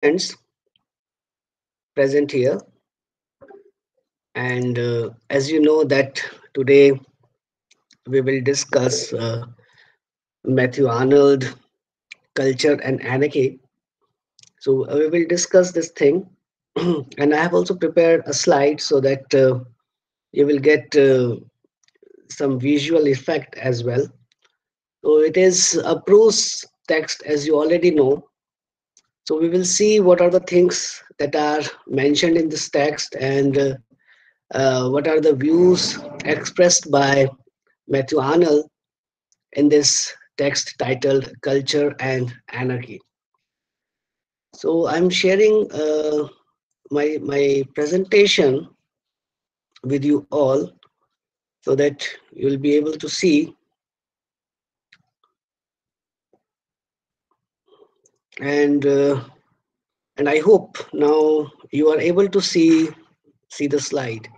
students present here. And uh, as you know that today we will discuss uh, Matthew Arnold, Culture and Anarchy. So uh, we will discuss this thing. and I have also prepared a slide so that uh, you will get uh, some visual effect as well. So it is a prose text as you already know. So we will see what are the things that are mentioned in this text and uh, uh, what are the views expressed by Matthew Arnold in this text titled Culture and Anarchy. So I'm sharing uh, my, my presentation with you all so that you'll be able to see and uh, and I hope now you are able to see see the slide.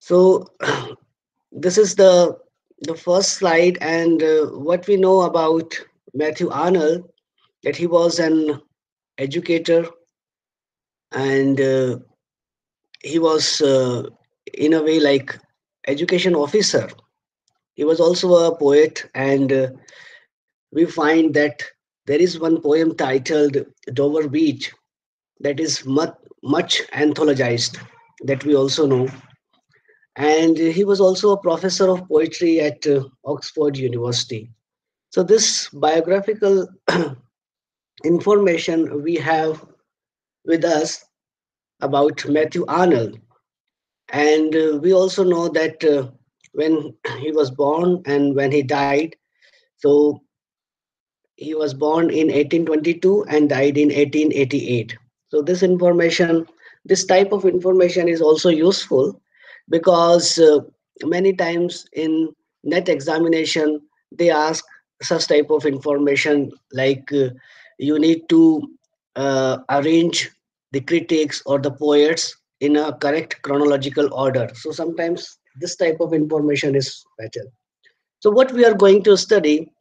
So this is the the first slide and uh, what we know about Matthew Arnold that he was an educator and uh, he was uh, in a way like education officer he was also a poet and uh, we find that there is one poem titled dover beach that is much, much anthologized that we also know. And he was also a professor of poetry at uh, oxford university. So this biographical information we have with us about matthew arnold. And uh, we also know that uh, when he was born and when he died so he was born in 1822 and died in 1888 so this information this type of information is also useful because uh, many times in net examination they ask such type of information like uh, you need to uh, arrange the critics or the poets in a correct chronological order. So sometimes this type of information is better. So what we are going to study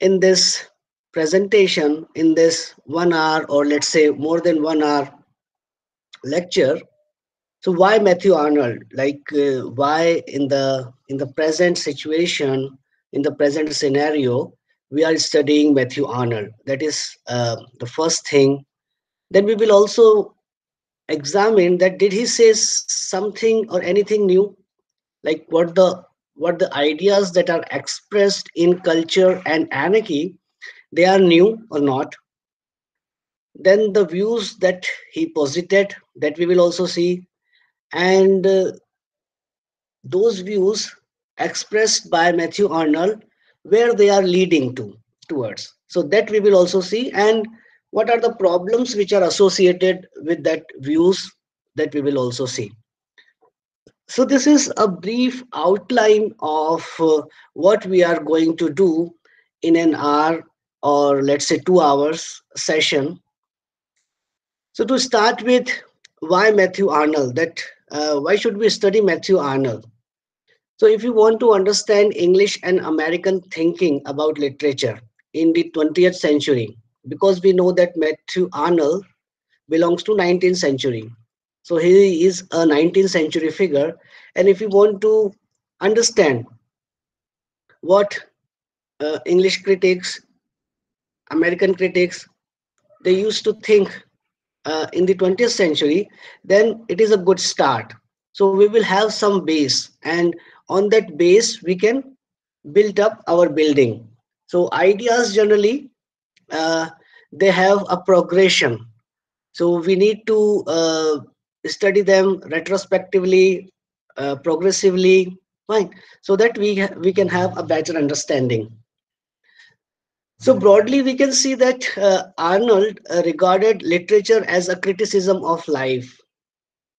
in this presentation, in this one hour or let's say more than one hour lecture, so why Matthew Arnold? Like uh, why in the in the present situation, in the present scenario, we are studying Matthew Arnold. That is uh, the first thing. Then we will also examine that did he say something or anything new like what the what the ideas that are expressed in culture and anarchy they are new or not? Then the views that he posited that we will also see. And uh, those views expressed by matthew arnold where they are leading to towards. So that we will also see. And what are the problems which are associated with that views that we will also see so this is a brief outline of uh, what we are going to do in an hour or let's say two hours session. So to start with why matthew arnold? That uh, why should we study matthew arnold? So if you want to understand english and american thinking about literature in the 20th century because we know that Matthew Arnold belongs to 19th century. So he is a 19th century figure. And if you want to understand what uh, English critics, American critics, they used to think uh, in the 20th century, then it is a good start. So we will have some base and on that base, we can build up our building. So ideas generally uh, they have a progression. So we need to uh, study them retrospectively, uh, progressively, fine, so that we we can have a better understanding. So broadly, we can see that uh, Arnold uh, regarded literature as a criticism of life.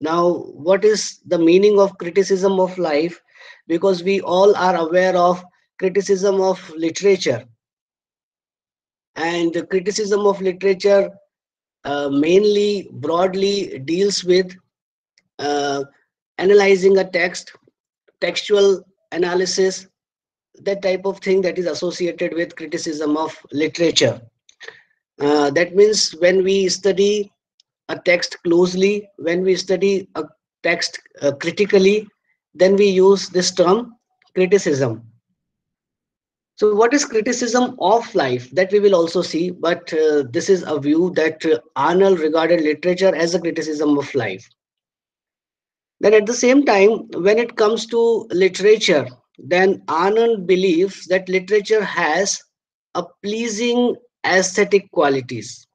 Now, what is the meaning of criticism of life? Because we all are aware of criticism of literature and the criticism of literature mainly broadly deals with uh, analyzing a text textual analysis that type of thing that is associated with criticism of literature Uh, that means when we study a text closely, when we study a text uh, critically, then we use this term criticism. So what is criticism of life? That we will also see, but uh, this is a view that uh, Arnold regarded literature as a criticism of life. Then at the same time, when it comes to literature, then Arnold believes that literature has a pleasing aesthetic qualities.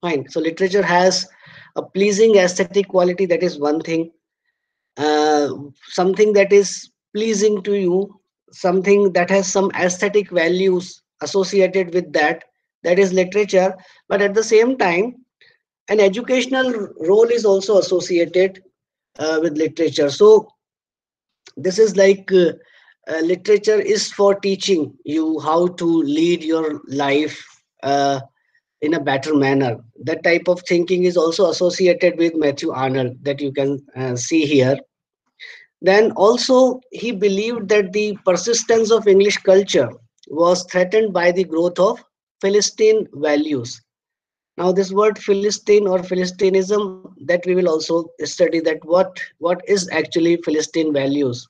Fine. So literature has a pleasing aesthetic quality. That is one thing. Uh, something that is pleasing to you, something that has some aesthetic values associated with that. That is literature. But at the same time, an educational role is also associated uh, with literature. So this is like uh, uh, literature is for teaching you how to lead your life uh, in a better manner. That type of thinking is also associated with Matthew Arnold that you can uh, see here. Then also he believed that the persistence of English culture was threatened by the growth of Philistine values. Now this word Philistine or Philistinism that we will also study that what what is actually Philistine values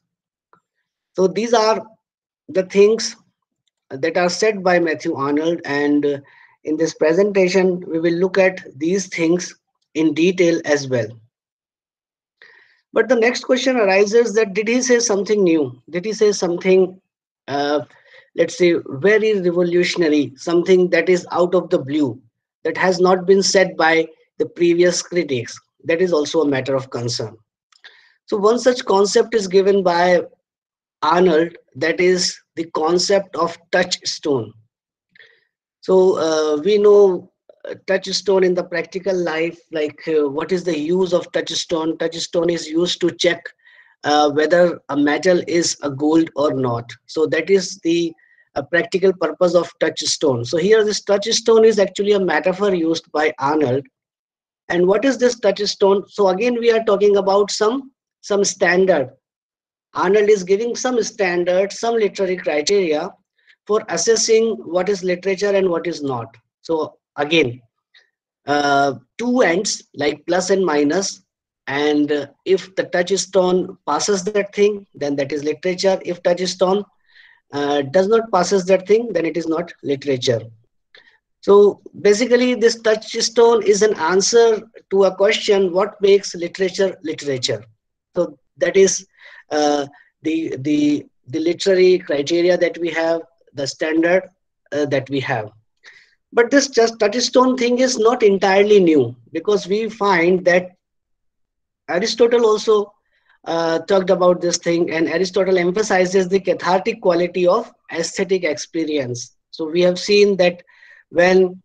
so these are the things that are said by Matthew Arnold and in this presentation we will look at these things in detail as well. But the next question arises that did he say something new? Did he say something, uh, let's say, very revolutionary, something that is out of the blue, that has not been said by the previous critics? That is also a matter of concern. So one such concept is given by Arnold, that is the concept of touchstone. So uh, we know touchstone in the practical life, like uh, what is the use of touchstone? Touchstone is used to check uh, whether a metal is a gold or not. So that is the uh, practical purpose of touchstone. So here this touchstone is actually a metaphor used by Arnold. And what is this touchstone? So again, we are talking about some some standard Arnold is giving some standard, some literary criteria for assessing what is literature and what is not. So again, uh, two ends like plus and minus and uh, if the touchstone passes that thing then that is literature. If touchstone uh, does not passes that thing then it is not literature. So basically this touchstone is an answer to a question what makes literature literature? So that is uh, the the the literary criteria that we have, the standard uh, that we have. But this just touchstone thing is not entirely new because we find that Aristotle also uh, talked about this thing, and Aristotle emphasizes the cathartic quality of aesthetic experience. So we have seen that when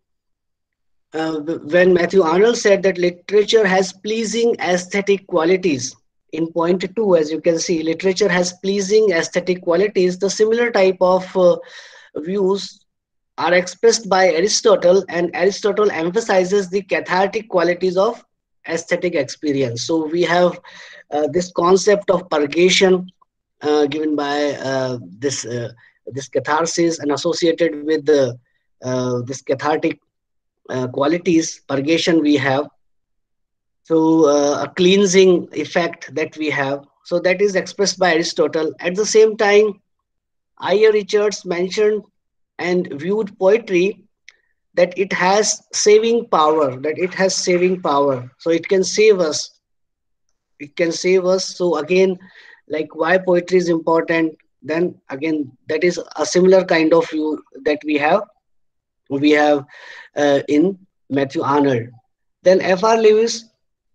uh, when Matthew Arnold said that literature has pleasing aesthetic qualities, in point two, as you can see, literature has pleasing aesthetic qualities. The similar type of uh, views are expressed by Aristotle, and Aristotle emphasizes the cathartic qualities of aesthetic experience. So we have uh, this concept of purgation uh, given by uh, this uh, this catharsis and associated with the uh, this cathartic qualities purgation we have so uh, a cleansing effect that we have. So that is expressed by Aristotle. At the same time, I.A. Richards mentioned and viewed poetry that it has saving power, that it has saving power. So it can save us. It can save us. So again, like why poetry is important, then again, that is a similar kind of view that we have. We have uh, in Matthew Arnold. Then F.R. Leavis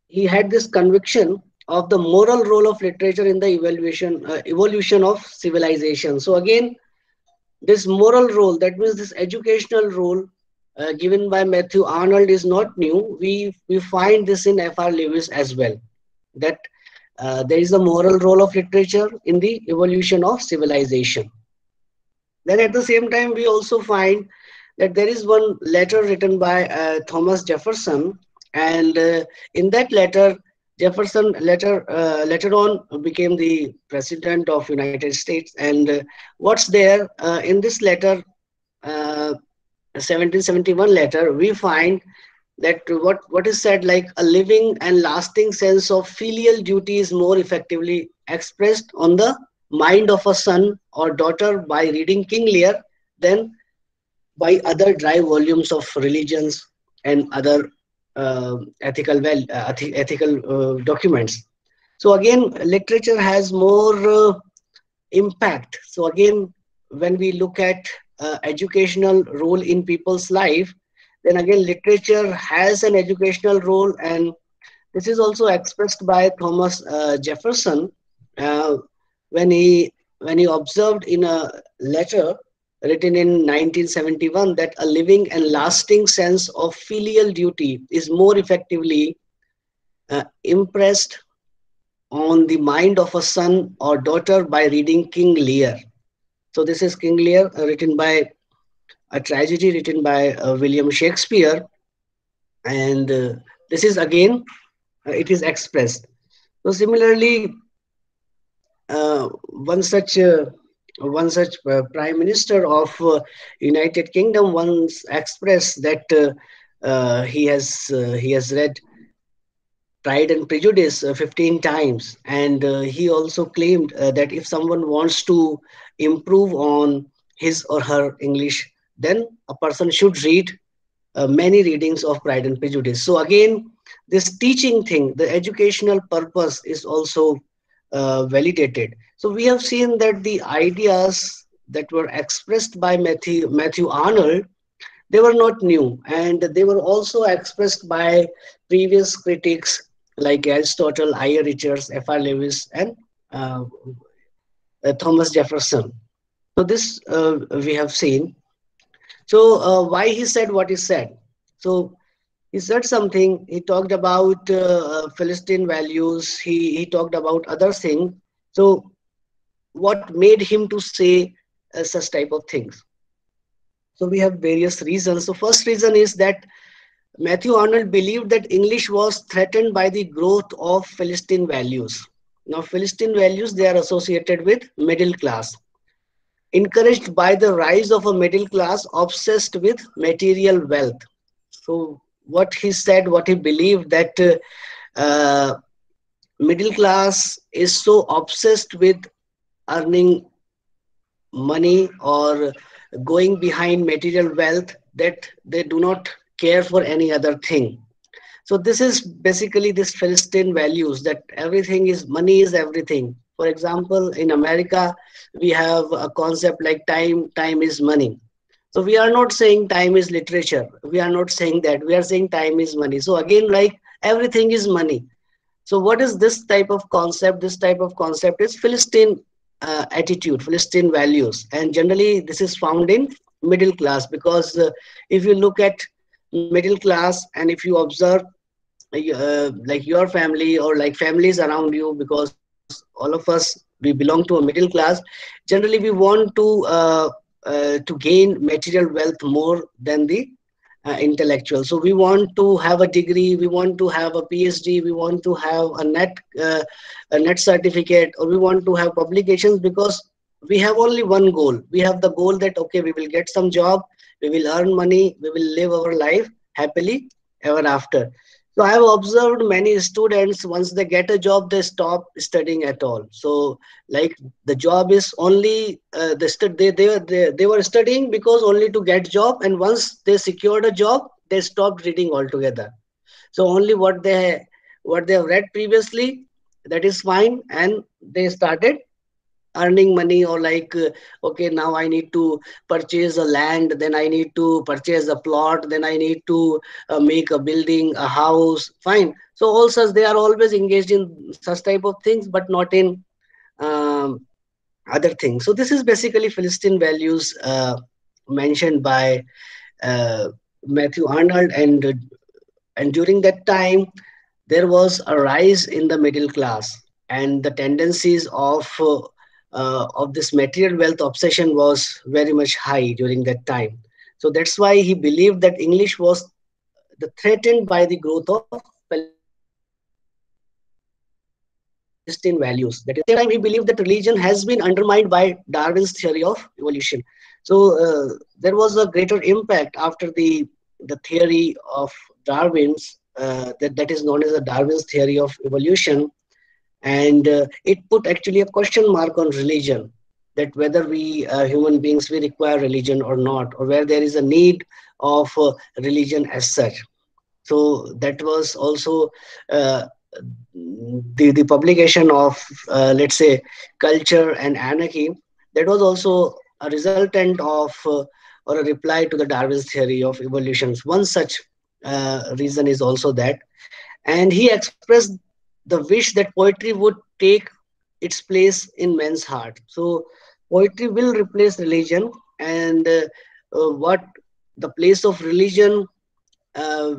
he had this conviction of the moral role of literature in the evaluation uh, evolution of civilization so again this moral role that means this educational role uh, given by matthew arnold is not new. We we find this in fr leavis as well that uh, there is a moral role of literature in the evolution of civilization. Then at the same time we also find that there is one letter written by uh, thomas jefferson and uh, in that letter jefferson later uh, later on became the president of united states. And uh, what's there uh, in this letter uh, 1771 letter, we find that what, what is said like a living and lasting sense of filial duty is more effectively expressed on the mind of a son or daughter by reading King Lear than by other dry volumes of religions and other uh, ethical well uh, ethical uh, documents. So again literature has more uh, impact. So again when we look at uh, educational role in people's life then again literature has an educational role. And this is also expressed by thomas uh, jefferson when he when he observed in a letter written in 1971 that a living and lasting sense of filial duty is more effectively uh, impressed on the mind of a son or daughter by reading King Lear. So this is King Lear uh, written by a tragedy written by uh, William Shakespeare. And uh, this is again, uh, it is expressed. So similarly, uh, one such one such uh, prime minister of uh, united kingdom once expressed that uh, uh he has uh, he has read pride and prejudice uh, 15 times. And he also claimed that if someone wants to improve on his or her english then a person should read many readings of pride and prejudice. So again this teaching thing the educational purpose is also validated so we have seen that the ideas that were expressed by Matthew, Matthew Arnold, they were not new and they were also expressed by previous critics like Aristotle, I. Richards, F.R. Leavis, and uh, uh, Thomas Jefferson. So this uh, we have seen. So uh, why he said what he said. So he said something. He talked about uh, Philistine values. He he talked about other things. So what made him to say uh, such type of things. So we have various reasons. So first reason is that matthew arnold believed that english was threatened by the growth of philistine values. Now philistine values they are associated with middle class. Encouraged by the rise of a middle class obsessed with material wealth. So what he said what he believed that uh, uh, middle class is so obsessed with earning money or going behind material wealth that they do not care for any other thing. So this is basically this philistine values that everything is money is everything. For example in america we have a concept like time time is money. So we are not saying time is literature. We are not saying that. We are saying time is money. So again like everything is money. So what is this type of concept? This type of concept is philistine uh, attitude, Philistine values. And generally, this is found in middle class because uh, if you look at middle class and if you observe uh, like your family or like families around you, because all of us we belong to a middle class, generally we want to uh, uh, to gain material wealth more than the uh, intellectual. So we want to have a degree we want to have a phd we want to have a net uh, a net certificate or we want to have publications because we have only one goal. We have the goal that okay we will get some job we will earn money we will live our life happily ever after so i have observed many students once they get a job they stop studying at all. So like the job is only uh, they, they, they, they, they were studying because only to get job and once they secured a job they stopped reading altogether. So only what they what they have read previously that is fine and they started earning money or like uh, okay now i need to purchase a land then i need to purchase a plot then i need to uh, make a building a house fine. So all such they are always engaged in such type of things but not in um, other things. So this is basically philistine values uh, mentioned by uh, matthew arnold. And and during that time there was a rise in the middle class and the tendencies of uh, of this material wealth obsession was very much high during that time. So that's why he believed that English was threatened by the growth of Philistine values. That is, the time he believed that religion has been undermined by Darwin's theory of evolution. So uh, there was a greater impact after the the theory of Darwin's uh, that that is known as the Darwin's theory of evolution, and uh, it put actually a question mark on religion that whether we uh, human beings we require religion or not or where there is a need of uh, religion as such. So that was also uh, the, the publication of uh, let's say culture and anarchy. That was also a resultant of uh, or a reply to the darwin's theory of evolution one such reason is also that. And he expressed the wish that poetry would take its place in men's heart. So poetry will replace religion and uh, uh, what the place of religion uh,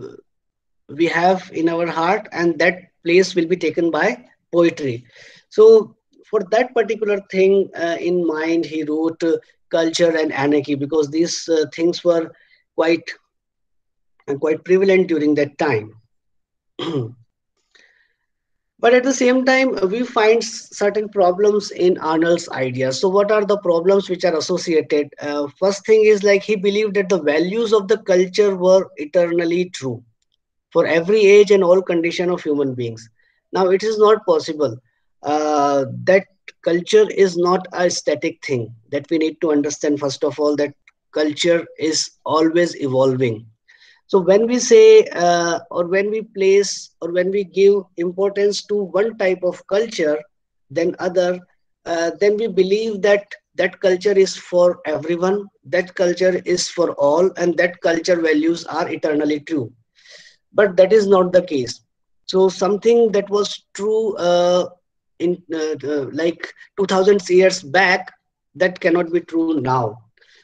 we have in our heart and that place will be taken by poetry. So for that particular thing uh, in mind he wrote uh, culture and anarchy because these uh, things were quite quite prevalent during that time but at the same time we find certain problems in arnold's ideas so what are the problems which are associated? Uh, first thing is like he believed that the values of the culture were eternally true for every age and all condition of human beings. Now it is not possible uh, that culture is not a static thing that we need to understand. First of all that culture is always evolving so when we say uh, or when we place or when we give importance to one type of culture then other uh, then we believe that that culture is for everyone that culture is for all and that culture values are eternally true. But that is not the case. So something that was true uh, in uh like 2000 years back that cannot be true now.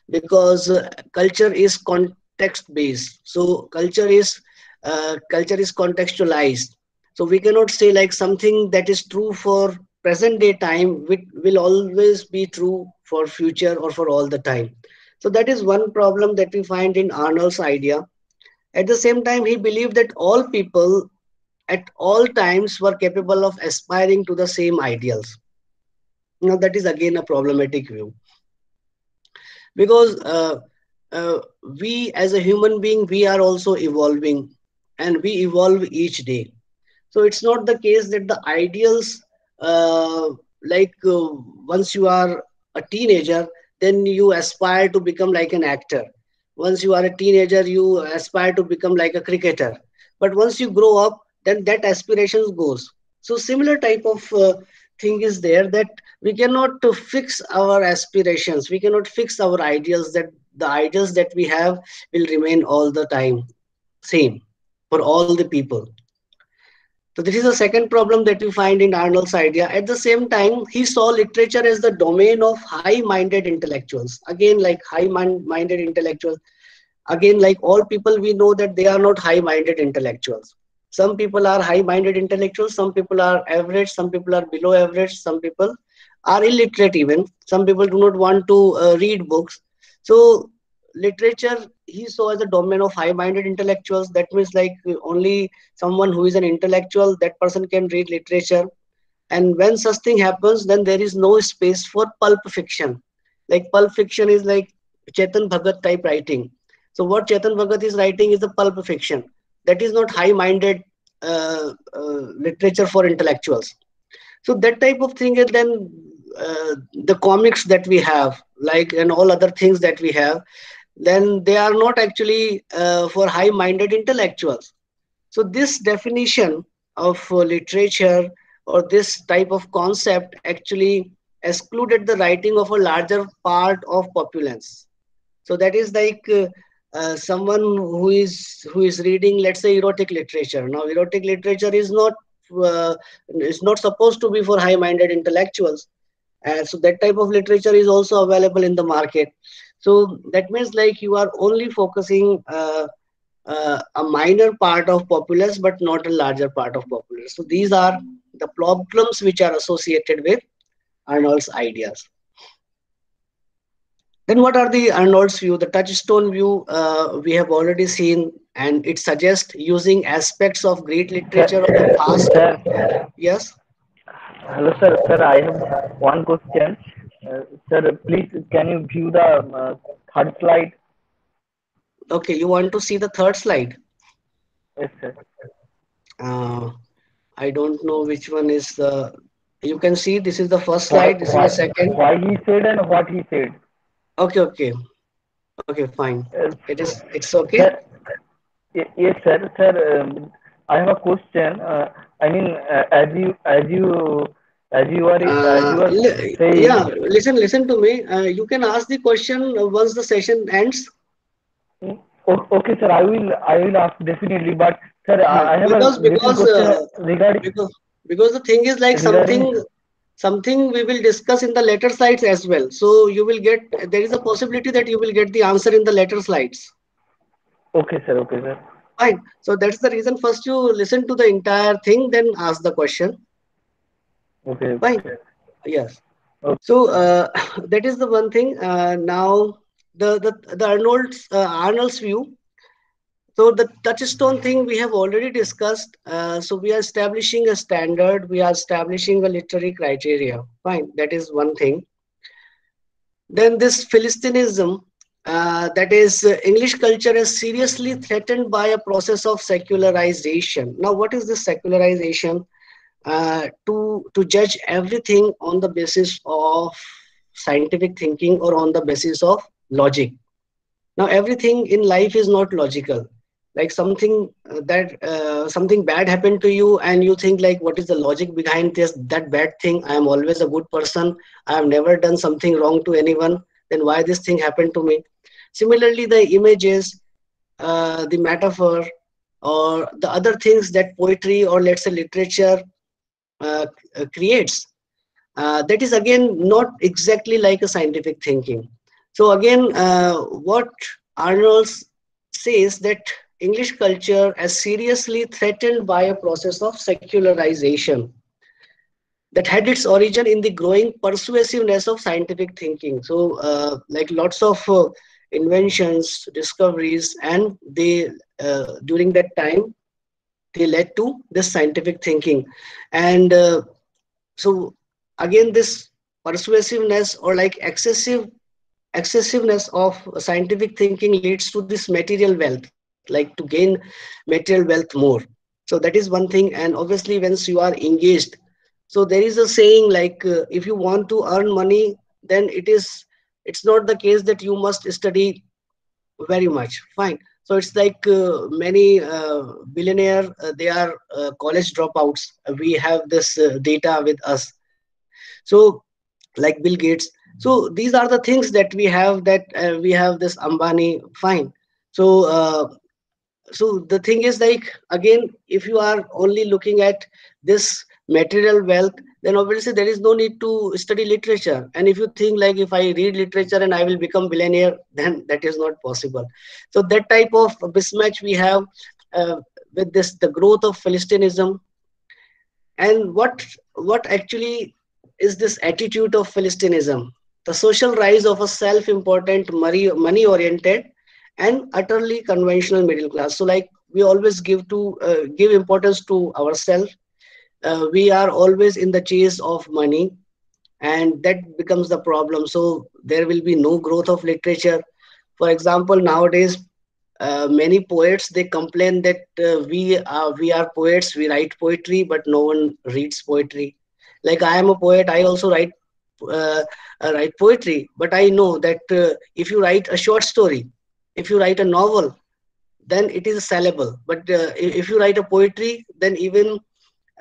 Because uh, culture is con- context based. So culture is uh, culture is contextualized. So we cannot say like something that is true for present day time which will always be true for future or for all the time. So that is one problem that we find in arnold's idea. At the same time he believed that all people at all times were capable of aspiring to the same ideals. Now that is again a problematic view. Because uh, uh, we as a human being we are also evolving and we evolve each day. So it's not the case that the ideals uh, like uh, once you are a teenager then you aspire to become like an actor. Once you are a teenager you aspire to become like a cricketer. But once you grow up then that aspirations goes. So similar type of uh, thing is there that we cannot fix our aspirations. We cannot fix our ideals that the ideals that we have will remain all the time same for all the people. So this is the second problem that we find in Arnold's idea. At the same time, he saw literature as the domain of high-minded intellectuals. Again, like high-minded intellectuals. Again, like all people, we know that they are not high-minded intellectuals. Some people are high-minded intellectuals. Some people are average. Some people are below average. Some people are illiterate even. Some people do not want to uh, read books. So literature he saw as a domain of high-minded intellectuals. That means like only someone who is an intellectual, that person can read literature. And when such thing happens, then there is no space for pulp fiction. Like pulp fiction is like Chetan Bhagat type writing. So what Chetan Bhagat is writing is a pulp fiction. That is not high-minded uh, uh, literature for intellectuals. So that type of thing is then uh, the comics that we have like and all other things that we have then they are not actually uh, for high minded intellectuals. So this definition of uh, literature or this type of concept actually excluded the writing of a larger part of populace. So that is like uh, uh, someone who is who is reading let's say erotic literature. Now erotic literature is not uh, not supposed to be for high minded intellectuals and so that type of literature is also available in the market. So that means like you are only focusing uh, uh, a minor part of populace but not a larger part of populace. So these are the problems which are associated with arnold's ideas. Then what are the arnold's view the touchstone view uh, we have already seen and it suggests using aspects of great literature of the past? Yes hello, sir. Sir, I have one question. Uh, sir, please can you view the uh, third slide? Okay, you want to see the third slide? Yes, sir. Uh, I don't know which one is the. You can see this is the first slide. This is the second. Why he said and what he said. Okay, okay, okay, fine. Uh, It is. It's okay. Sir, yes, sir. Sir, um, I have a question. Uh, I mean, uh, as you as you as you are as you Uh, are li- saying, yeah, listen, listen to me. Uh, you can ask the question once the session ends. Okay, sir. I will I will ask definitely. But sir, I have Because- a because, question regarding. because because the thing is like Regarding- something something we will discuss in the later slides as well so you will get there is a possibility that you will get the answer in the later slides Okay, sir. Okay, sir. fine so that's the reason first you listen to the entire thing then ask the question Okay. Fine. yes. Okay. so uh, that is the one thing. Uh, now the the the arnold's uh, arnold's view. So the touchstone thing we have already discussed. Uh, so we are establishing a standard. We are establishing a literary criteria. Fine. That is one thing. Then this philistinism uh, that is uh, english culture is seriously threatened by a process of secularization. Now what is this secularization uh, to to judge everything on the basis of scientific thinking or on the basis of logic. Now everything in life is not logical. Like something uh, that uh, something bad happened to you and you think like what is the logic behind this that bad thing? I am always a good person. I have never done something wrong to anyone. Then why this thing happened to me? Similarly the images uh, the metaphor or the other things that poetry or let's say literature creates. Uh, that is again not exactly like a scientific thinking. So again uh, what arnold says that english culture is seriously threatened by a process of secularization that had its origin in the growing persuasiveness of scientific thinking. So uh, like lots of uh, inventions discoveries and they uh, during that time they led to this scientific thinking. And uh, so again this persuasiveness or like excessive excessiveness of scientific thinking leads to this material wealth like to gain material wealth more. So that is one thing. And obviously once you are engaged so there is a saying like uh, if you want to earn money then it is it's not the case that you must study very much. Fine so it's like uh, many uh, billionaire uh, they are uh, college dropouts. We have this uh, data with us. So like bill gates. So these are the things that we have that uh, we have this ambani fine. So so the thing is like again if you are only looking at this material wealth then obviously there is no need to study literature. And if you think like if i read literature and i will become billionaire then that is not possible. So that type of mismatch we have uh, with this the growth of philistinism. And what what actually is this attitude of philistinism? The social rise of a self-important money oriented and utterly conventional middle class. So like we always give to uh, give importance to ourselves uh, we are always in the chase of money and that becomes the problem. So there will be no growth of literature. For example nowadays uh, many poets they complain that uh, we are we are poets we write poetry but no one reads poetry. Like i am a poet i also write uh, write poetry. But i know that uh, if you write a short story if you write a novel then it is sellable. But uh, if you write a poetry then even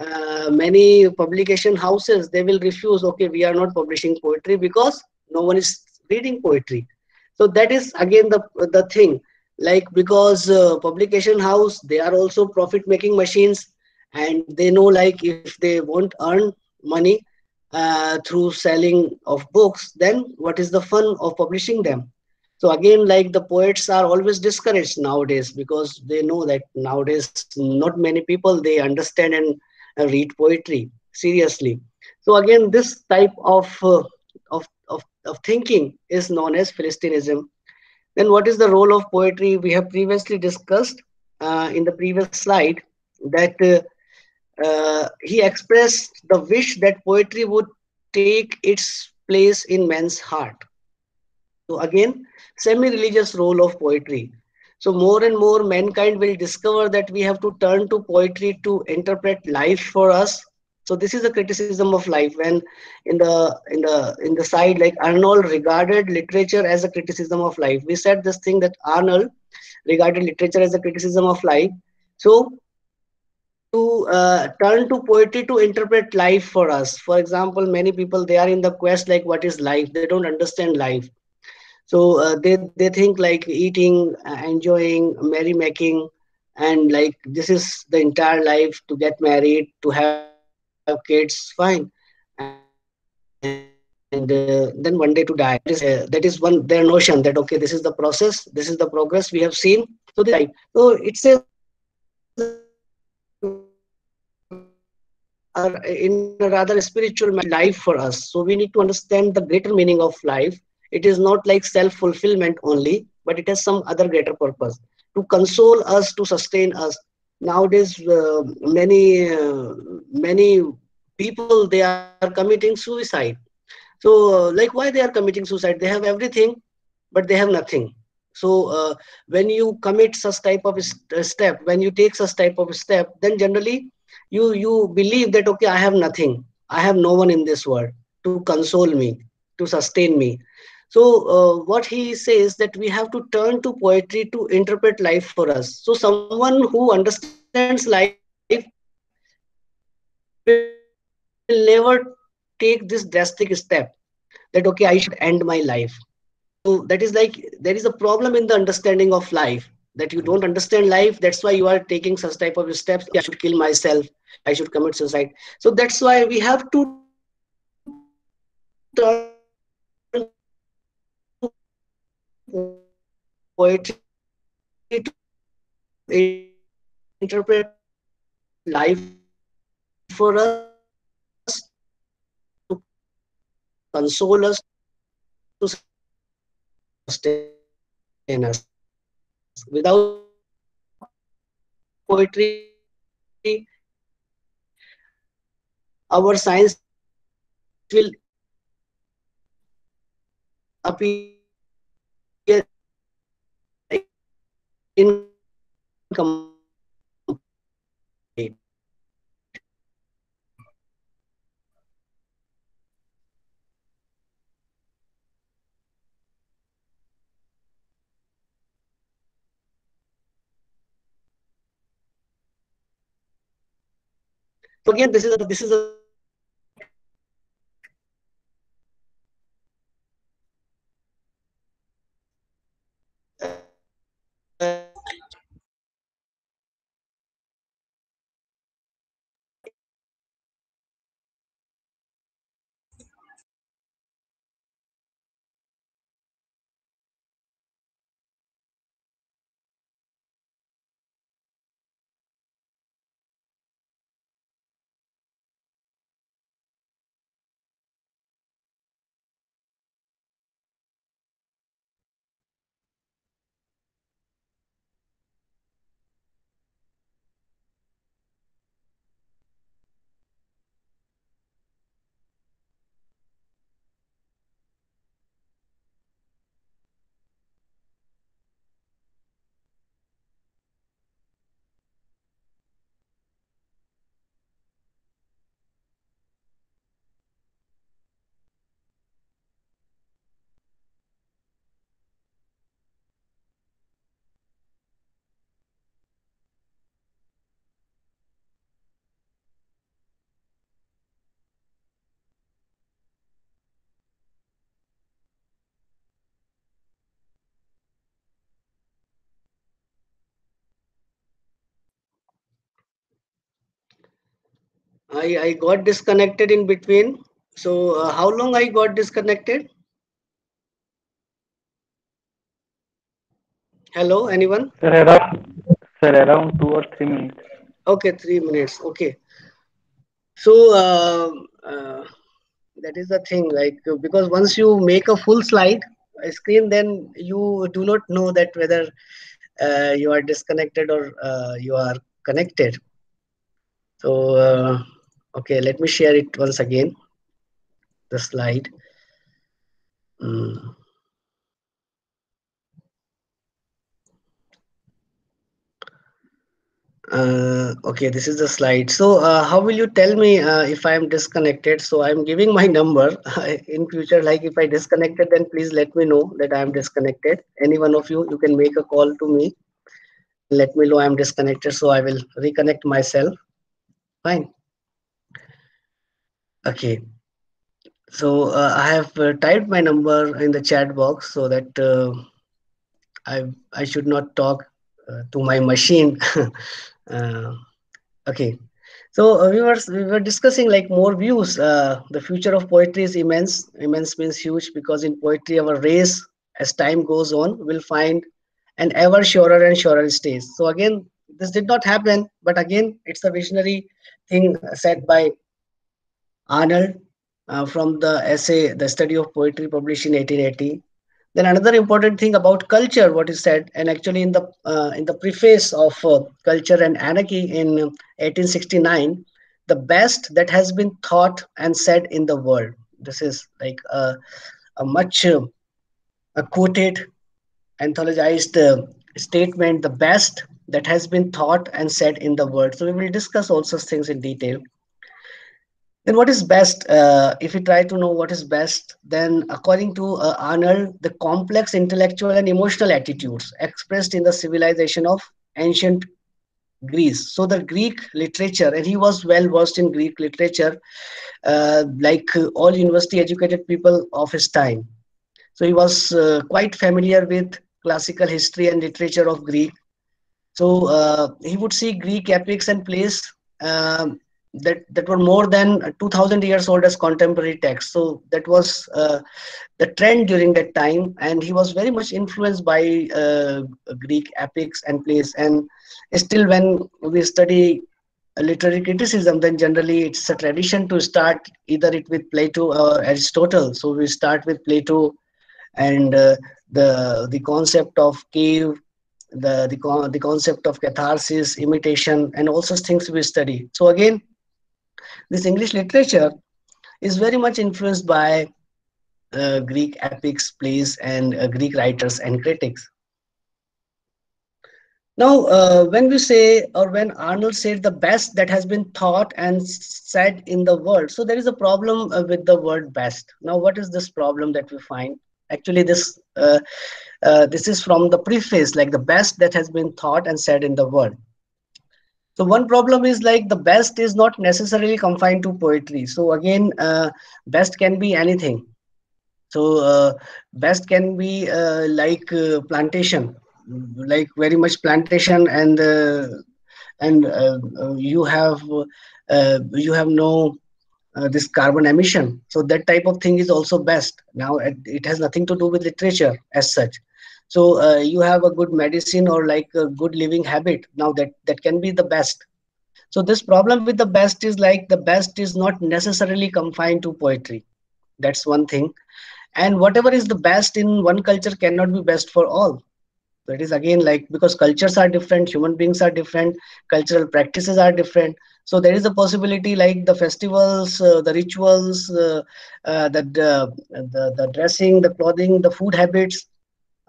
uh, many publication houses they will refuse okay we are not publishing poetry because no one is reading poetry. So that is again the the thing. Like because uh, publication house they are also profit making machines and they know like if they won't earn money uh, through selling of books then what is the fun of publishing them? So again like the poets are always discouraged nowadays because they know that nowadays not many people they understand and read poetry seriously so again this type of, uh, of of of thinking is known as philistinism then what is the role of poetry we have previously discussed uh, in the previous slide that uh, he expressed the wish that poetry would take its place in man's heart. So again, semi-religious role of poetry. So more and more mankind will discover that we have to turn to poetry to interpret life for us. So this is a criticism of life when in the in the in the side like Arnold regarded literature as a criticism of life. We said this thing that Arnold regarded literature as a criticism of life. So to uh, turn to poetry to interpret life for us. For example, many people they are in the quest like what is life? They don't understand life. So uh, they they think like eating, uh, enjoying, merrymaking, and like this is the entire life to get married, to have have kids, fine, and uh, then one day to die. That is uh, that is one their notion that okay, this is the process, this is the progress we have seen. So is life. So it says are in a rather spiritual life for us. So we need to understand the greater meaning of life. It is not like self fulfillment only, but it has some other greater purpose to console us, to sustain us. Nowadays, uh, many uh, many people they are committing suicide. So, uh, like why they are committing suicide? They have everything, but they have nothing. So, uh, when you commit such type of step, when you take such type of step, then generally you you believe that okay i have nothing i have no one in this world to console me to sustain me so uh, what he says that we have to turn to poetry to interpret life for us. So someone who understands life will never take this drastic step that okay i should end my life. So that is like there is a problem in the understanding of life that you don't understand life. That's why you are taking such type of steps. I should kill myself. I should commit suicide. So that's why we have to turn poetry to interpret life for us to console us to sustain us. Without poetry our science will appear incomplete. So again, this is a, this is a I, I got disconnected in between. So uh, how long I got disconnected? Hello, anyone? Sir, around, sir, around two or three minutes. Okay, three minutes. Okay. So uh, uh, that is the thing, like because once you make a full slide a screen, then you do not know that whether uh, you are disconnected or uh, you are connected. So uh, okay let me share it once again the slide Mm. Uh, okay, this is the slide. So, uh, how will you tell me uh, if I am disconnected? So, I'm giving my number in future. Like, if I disconnected, then please let me know that I am disconnected. Any one of you, you can make a call to me. Let me know I'm disconnected, so I will reconnect myself. Fine. Okay. So uh, I have uh, typed my number in the chat box so that uh, I I should not talk uh, to my machine. Uh, okay. So uh, we were we were discussing like more views. The future of poetry is immense. Immense means huge because in poetry our race, as time goes on, will find an ever surer and surer stage. So again, this did not happen, but again, it's a visionary thing said by Arnold uh, from the essay The Study of Poetry published in 1880. Then another important thing about culture, what is said, and actually in the uh, in the preface of uh, Culture and Anarchy in 1869, the best that has been thought and said in the world. This is like a, a much uh, a quoted, anthologized uh, statement, the best that has been thought and said in the world. So we will discuss all such things in detail. Then what is best? Uh, if we try to know what is best, then according to uh, Arnold, the complex intellectual and emotional attitudes expressed in the civilization of ancient Greece. So the Greek literature, and he was well versed in Greek literature, uh, like all university educated people of his time. So he was uh, quite familiar with classical history and literature of Greek. So uh, he would see Greek epics and plays um, that that were more than 2000 years old as contemporary texts. So that was uh, the trend during that time. And he was very much influenced by uh, greek epics and plays. And still when we study literary criticism then generally it's a tradition to start either it with plato or aristotle. So we start with plato and uh, the the concept of cave the, the the concept of catharsis imitation and all such things we study. So again this English literature is very much influenced by uh, Greek epics, plays, and uh, Greek writers and critics. Now, uh, when we say, or when Arnold said the best that has been thought and said in the world, so there is a problem uh, with the word best. Now, what is this problem that we find? Actually, this uh, uh, this is from the preface, like the best that has been thought and said in the world. So one problem is like the best is not necessarily confined to poetry. So again, uh, best can be anything. So uh, best can be uh, like uh, plantation, like very much plantation, and uh, and uh, you have you have no this carbon emission. So that type of thing is also best. Now it has nothing to do with literature as such so uh, you have a good medicine or like a good living habit now that that can be the best. So this problem with the best is like the best is not necessarily confined to poetry. That's one thing. And whatever is the best in one culture cannot be best for all. That is again like because cultures are different human beings are different cultural practices are different. So there is a possibility like the festivals uh, the rituals uh, uh, the, the the dressing the clothing the food habits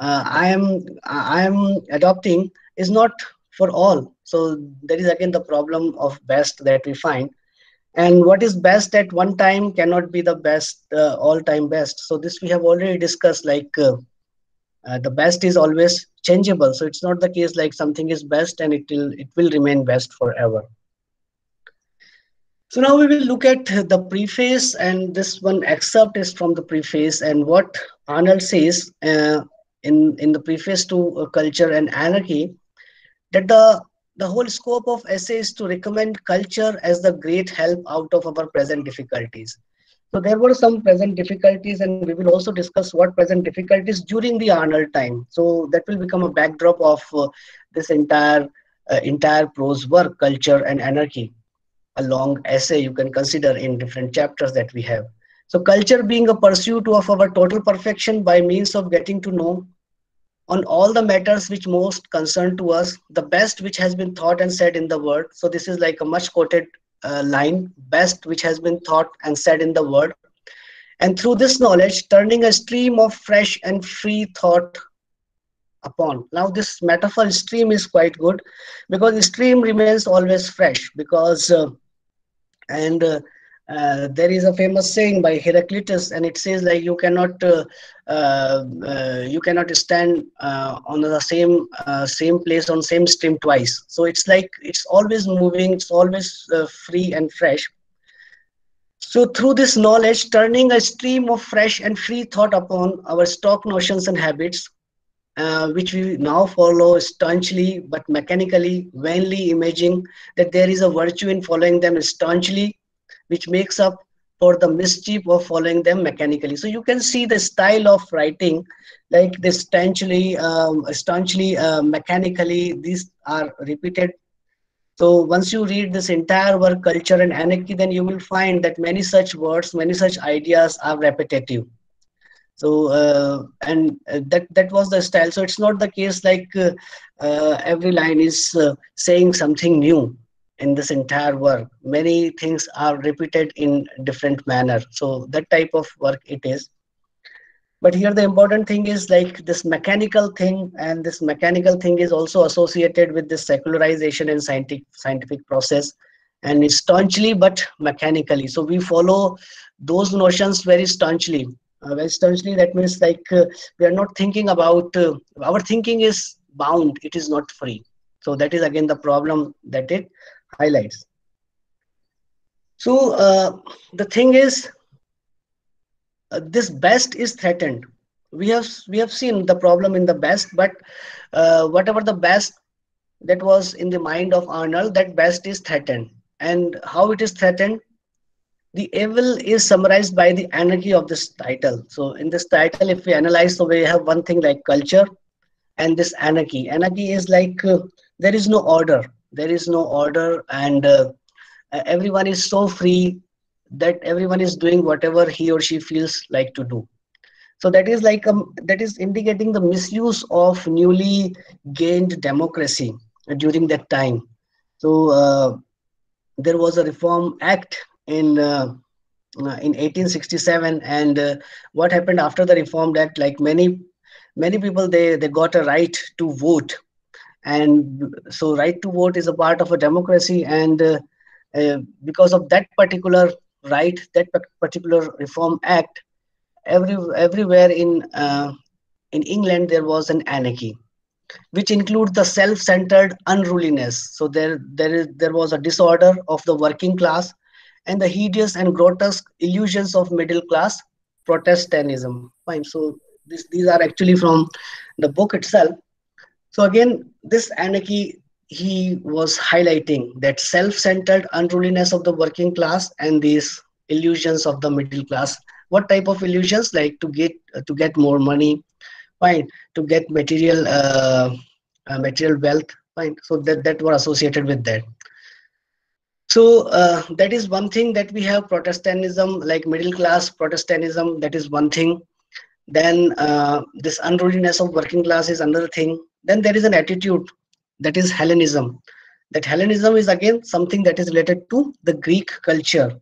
uh, I am I am adopting is not for all. So there is again the problem of best that we find, and what is best at one time cannot be the best uh, all time best. So this we have already discussed. Like uh, uh, the best is always changeable. So it's not the case like something is best and it will it will remain best forever. So now we will look at the preface, and this one excerpt is from the preface, and what Arnold says. In, in the preface to uh, Culture and Anarchy that the, the whole scope of essay is to recommend culture as the great help out of our present difficulties. So there were some present difficulties, and we will also discuss what present difficulties during the Arnold time. So that will become a backdrop of uh, this entire uh, entire prose work, culture and anarchy, a long essay you can consider in different chapters that we have. So culture being a pursuit of our total perfection by means of getting to know on all the matters which most concern to us, the best which has been thought and said in the world. So this is like a much quoted uh, line, best which has been thought and said in the world. and through this knowledge turning a stream of fresh and free thought upon now this metaphor stream is quite good because the stream remains always fresh because uh, and uh, uh, there is a famous saying by Heraclitus, and it says like you cannot uh, uh, uh you cannot stand uh, on the same same place on same stream twice. So it's like it's always moving, it's always free and fresh. So through this knowledge, turning a stream of fresh and free thought upon our stock notions and habits, uh, which we now follow staunchly but mechanically, vainly imagining that there is a virtue in following them staunchly which makes up for the mischief of following them mechanically. So you can see the style of writing, like this staunchly, um, staunchly, uh, mechanically, these are repeated. So once you read this entire work, Culture and Anarchy, then you will find that many such words, many such ideas are repetitive. So uh, and uh, that that was the style. So it's not the case like uh, uh every line is uh, saying something new in this entire work many things are repeated in different manner. So that type of work it is. But here the important thing is like this mechanical thing and this mechanical thing is also associated with this secularization and scientific scientific process. And it's staunchly but mechanically. So we follow those notions very staunchly. Uh, very staunchly that means like uh, we are not thinking about uh, our thinking is bound. It is not free. So that is again the problem that it highlights. So uh, the thing is, uh, this best is threatened. We have we have seen the problem in the best, but uh, whatever the best that was in the mind of Arnold, that best is threatened. And how it is threatened? The evil is summarized by the anarchy of this title. So in this title, if we analyze, so we have one thing like culture and this anarchy. Anarchy is like uh, there is no order there is no order and uh, everyone is so free that everyone is doing whatever he or she feels like to do. So that is like um, that is indicating the misuse of newly gained democracy during that time. So uh, there was a reform act in uh, uh in 1867 and uh, what happened after the reform act like many many people they they got a right to vote and so right to vote is a part of a democracy and uh, uh, because of that particular right that particular reform act every everywhere in uh, in england there was an anarchy which includes the self-centered unruliness. So there there is there was a disorder of the working class and the hideous and grotesque illusions of middle class protestantism. Fine. So this, these are actually from the book itself so again, this anarchy, he was highlighting that self-centered unruliness of the working class and these illusions of the middle class. What type of illusions? Like to get to get more money, fine. To get material uh, uh, material wealth, fine. So that that were associated with that. So uh, that is one thing that we have Protestantism, like middle class Protestantism. That is one thing. Then uh, this unruliness of working class is another thing then there is an attitude that is Hellenism. That Hellenism is again something that is related to the Greek culture.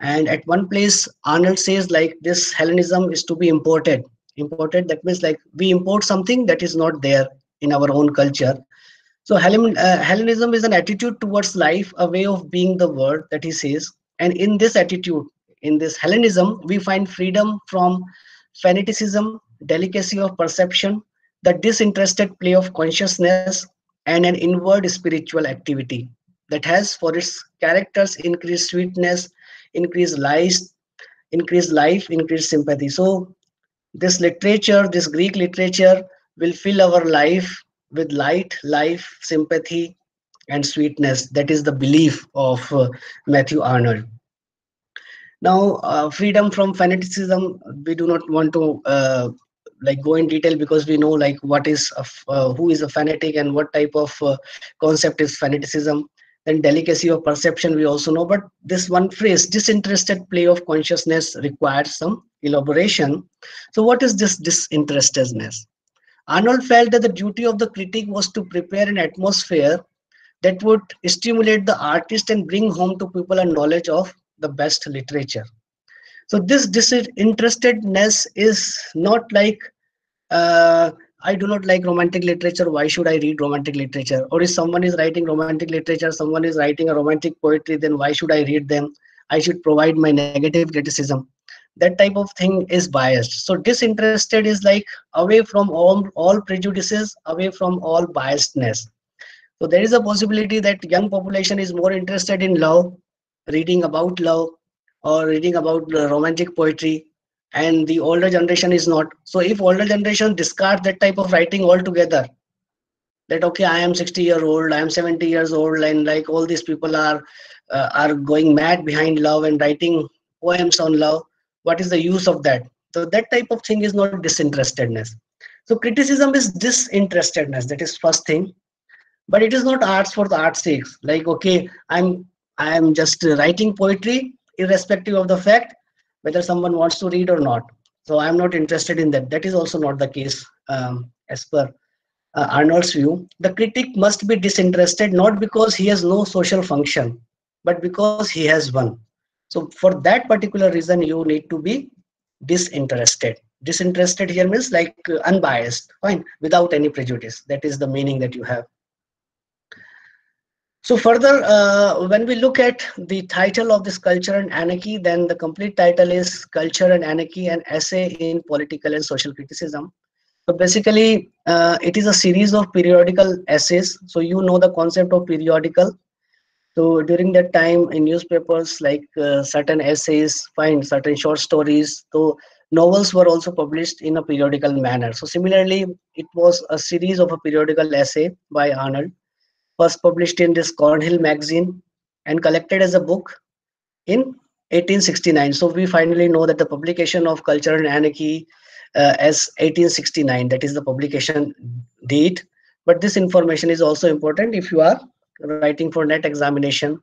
And at one place, Arnold says like this Hellenism is to be imported. Imported, that means like we import something that is not there in our own culture. So Hellen, uh, Hellenism is an attitude towards life, a way of being the word that he says. And in this attitude, in this Hellenism, we find freedom from fanaticism, delicacy of perception, the disinterested play of consciousness and an inward spiritual activity that has for its characters increased sweetness, increased life, increased life, increased sympathy. So this literature, this Greek literature will fill our life with light, life, sympathy, and sweetness. That is the belief of uh, Matthew Arnold. Now, uh, freedom from fanaticism, we do not want to uh, like go in detail because we know like what is a, uh, who is a fanatic and what type of uh, concept is fanaticism. Then delicacy of perception we also know but this one phrase disinterested play of consciousness requires some elaboration. So what is this disinterestedness? Arnold felt that the duty of the critic was to prepare an atmosphere that would stimulate the artist and bring home to people a knowledge of the best literature so this disinterestedness is not like uh, I do not like romantic literature. Why should I read romantic literature? Or if someone is writing romantic literature, someone is writing a romantic poetry, then why should I read them? I should provide my negative criticism. That type of thing is biased. So disinterested is like away from all, all prejudices, away from all biasedness. So there is a possibility that young population is more interested in love, reading about love, or reading about romantic poetry, and the older generation is not. So if older generation discard that type of writing altogether that okay i am 60 year old i am 70 years old and like all these people are uh, are going mad behind love and writing poems on love what is the use of that? So that type of thing is not disinterestedness. So criticism is disinterestedness that is first thing. But it is not arts for the art's sake. Like okay i'm i'm just writing poetry irrespective of the fact whether someone wants to read or not. So i'm not interested in that. That is also not the case um, as per uh, arnold's view. The critic must be disinterested not because he has no social function but because he has one. So for that particular reason you need to be disinterested. Disinterested here means like uh, unbiased fine without any prejudice. That is the meaning that you have so further, uh, when we look at the title of this Culture and Anarchy, then the complete title is Culture and Anarchy, an essay in political and social criticism. So basically, uh, it is a series of periodical essays. So you know the concept of periodical. So during that time in newspapers, like uh, certain essays, find certain short stories. So novels were also published in a periodical manner. So similarly, it was a series of a periodical essay by Arnold first published in this Cornhill magazine and collected as a book in 1869. So we finally know that the publication of Culture and Anarchy uh, as 1869, that is the publication date. But this information is also important if you are writing for net examination.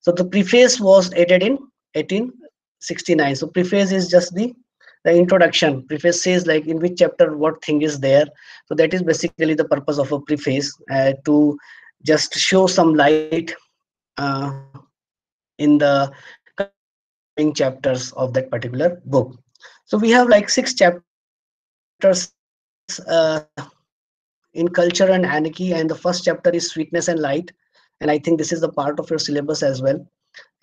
So the preface was added in 1869. So preface is just the the introduction preface says like in which chapter what thing is there so that is basically the purpose of a preface uh, to just show some light uh, in the coming chapters of that particular book. So we have like six chapters uh, in culture and anarchy, and the first chapter is sweetness and light, and I think this is the part of your syllabus as well.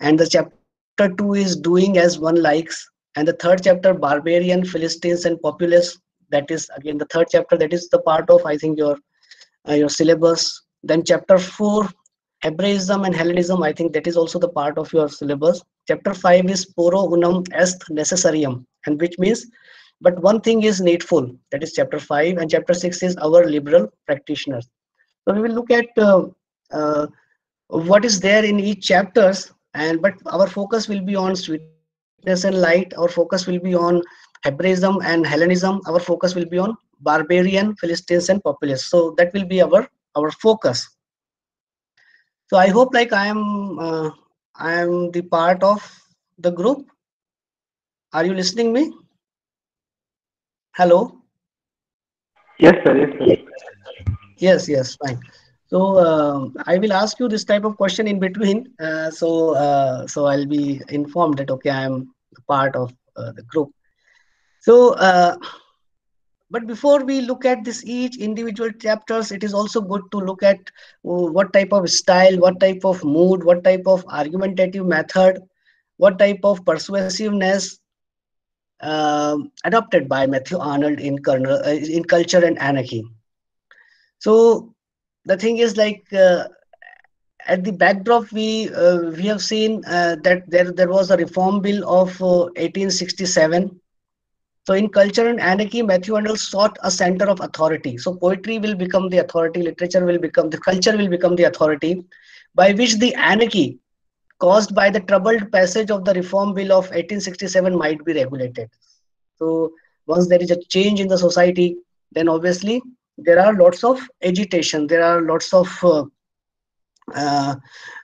And the chapter two is doing as one likes, and the third chapter barbarian, Philistines, and populace. That is again the third chapter. That is the part of I think your uh, your syllabus then chapter 4, Hebraism and Hellenism, I think that is also the part of your syllabus. Chapter 5 is Porro unum est necessarium, and which means, but one thing is needful, that is chapter 5, and chapter 6 is our liberal practitioners. So we will look at uh, uh, what is there in each chapters, and but our focus will be on sweetness and light, our focus will be on Hebraism and Hellenism, our focus will be on barbarian, Philistines, and populace. So that will be our our focus. So i hope like i am uh, i am the part of the group. Are you listening me? Hello? Yes sir. Yes sir. Yes yes fine. So uh, i will ask you this type of question in between uh, so uh, so i'll be informed that okay i am part of uh, the group. So uh, but before we look at this each individual chapters it is also good to look at uh, what type of style what type of mood what type of argumentative method what type of persuasiveness uh, adopted by matthew arnold in, uh, in culture and anarchy. So the thing is like uh, at the backdrop we uh, we have seen uh, that there there was a reform bill of 1867 so in culture and anarchy, Matthew Arnold sought a center of authority. So poetry will become the authority, literature will become, the culture will become the authority, by which the anarchy caused by the troubled passage of the Reform Bill of 1867 might be regulated. So once there is a change in the society, then obviously there are lots of agitation, there are lots of uh, uh,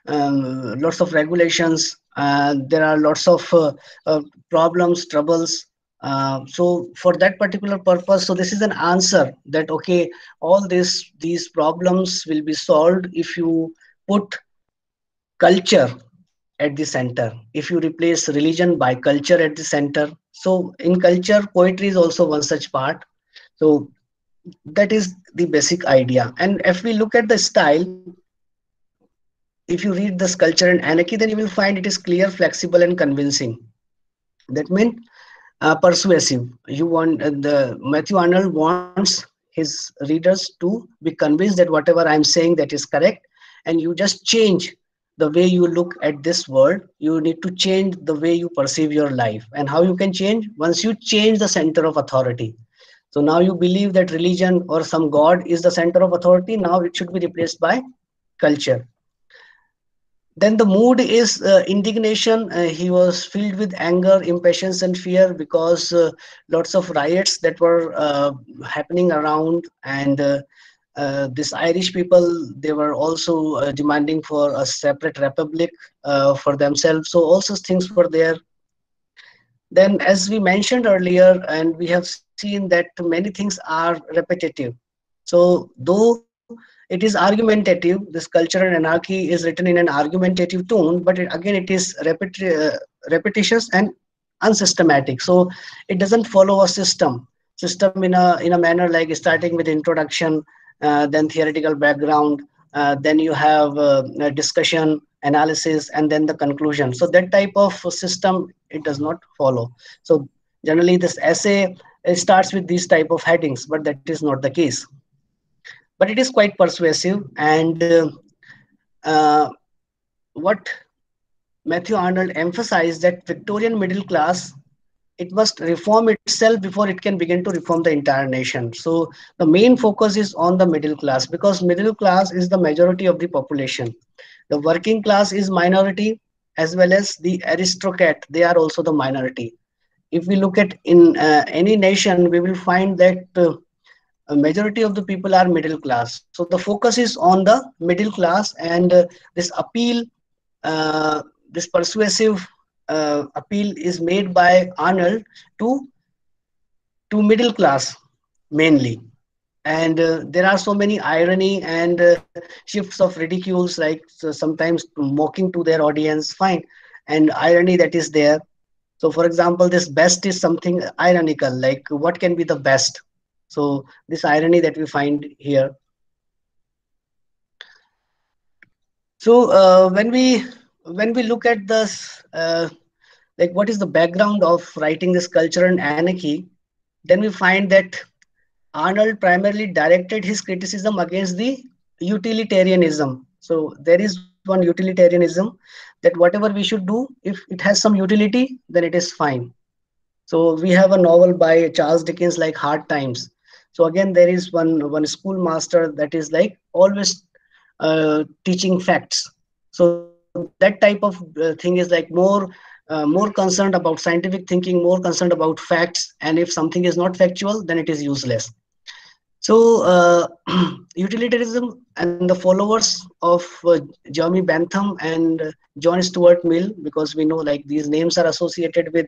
um, lots of regulations, uh, there are lots of uh, uh, problems, troubles, uh, so for that particular purpose, so this is an answer that okay, all these these problems will be solved if you put culture at the center. If you replace religion by culture at the center. So in culture poetry is also one such part. So that is the basic idea. And if we look at the style if you read the sculpture and anarchy then you will find it is clear flexible and convincing. That means uh, persuasive. You want uh, the matthew arnold wants his readers to be convinced that whatever i'm saying that is correct and you just change the way you look at this world. You need to change the way you perceive your life. And how you can change? Once you change the center of authority. So now you believe that religion or some god is the center of authority. Now it should be replaced by culture then the mood is uh, indignation. Uh, he was filled with anger impatience and fear because uh, lots of riots that were uh, happening around. And uh, uh, this irish people they were also demanding for a separate republic for themselves. So all such things were there. Then as we mentioned earlier and we have seen that many things are repetitive. So though it is argumentative. This culture and anarchy is written in an argumentative tone but it, again it is uh, repetitious and unsystematic. So it doesn't follow a system. System in a in a manner like starting with introduction uh, then theoretical background uh, then you have uh, discussion analysis and then the conclusion. So that type of system it does not follow. So generally this essay starts with these type of headings but that is not the case but it is quite persuasive. And uh, uh, what Matthew Arnold emphasized that Victorian middle class it must reform itself before it can begin to reform the entire nation. So the main focus is on the middle class because middle class is the majority of the population. The working class is minority as well as the aristocrat. They are also the minority. If we look at in uh, any nation, we will find that uh, a majority of the people are middle class. So the focus is on the middle class and uh, this appeal uh, this persuasive uh, appeal is made by arnold to to middle class mainly. And uh, there are so many irony and uh, shifts of ridicules like so sometimes mocking to their audience fine and irony that is there. So for example this best is something ironical like what can be the best so this irony that we find here. So uh, when we when we look at this, uh, like what is the background of writing this culture and anarchy, then we find that Arnold primarily directed his criticism against the utilitarianism. So there is one utilitarianism that whatever we should do, if it has some utility, then it is fine. So we have a novel by Charles Dickens like Hard Times. So again, there is one one schoolmaster that is like always uh, teaching facts. So that type of uh, thing is like more uh, more concerned about scientific thinking, more concerned about facts, and if something is not factual, then it is useless. So uh, utilitarianism and the followers of uh, Jeremy Bentham and John Stuart Mill, because we know like these names are associated with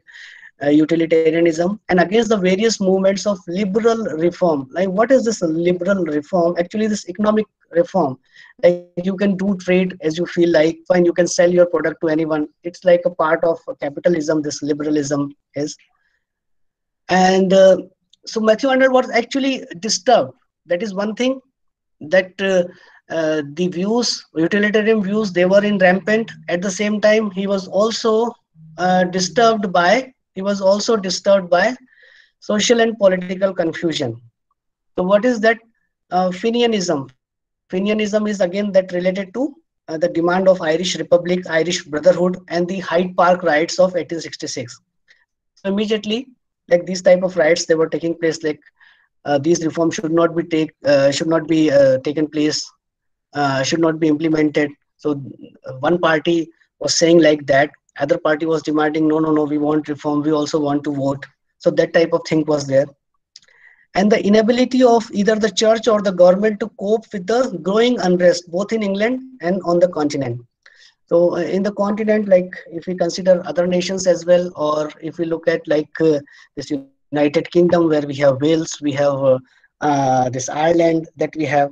uh, utilitarianism and against the various movements of liberal reform. Like what is this liberal reform? Actually this economic reform. Like you can do trade as you feel like fine you can sell your product to anyone. It's like a part of capitalism this liberalism is. And uh, so matthew arnold was actually disturbed. That is one thing that uh, uh, the views utilitarian views they were in rampant. At the same time he was also uh, disturbed by he was also disturbed by social and political confusion. So what is that uh, Fenianism? Fenianism is again that related to uh, the demand of Irish Republic, Irish Brotherhood, and the Hyde Park riots of 1866. So immediately, like these type of riots, they were taking place. Like uh, these reforms should not be take uh, should not be uh, taken place, uh, should not be implemented. So one party was saying like that, other party was demanding no no no we want reform we also want to vote. So that type of thing was there. And the inability of either the church or the government to cope with the growing unrest both in england and on the continent. So uh, in the continent like if we consider other nations as well or if we look at like uh, this united kingdom where we have wales we have uh, uh this ireland that we have.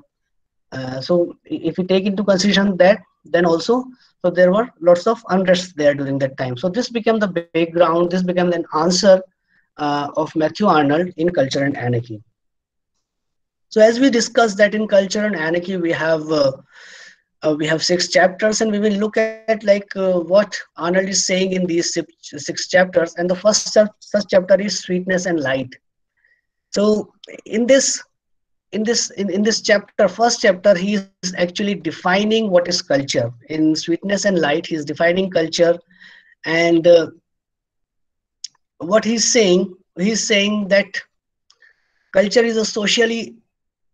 Uh, so if we take into consideration that then also So there were lots of unrest there during that time. So this became the background, this became an answer uh, of Matthew Arnold in Culture and Anarchy. So as we discussed that in Culture and Anarchy, we have uh, uh, we have six chapters and we will look at like uh, what Arnold is saying in these six, chapters. And the first, first chapter is sweetness and light. So in this in this in, in this chapter first chapter he is actually defining what is culture. In sweetness and light he is defining culture. And uh, what he's saying he's saying that culture is a socially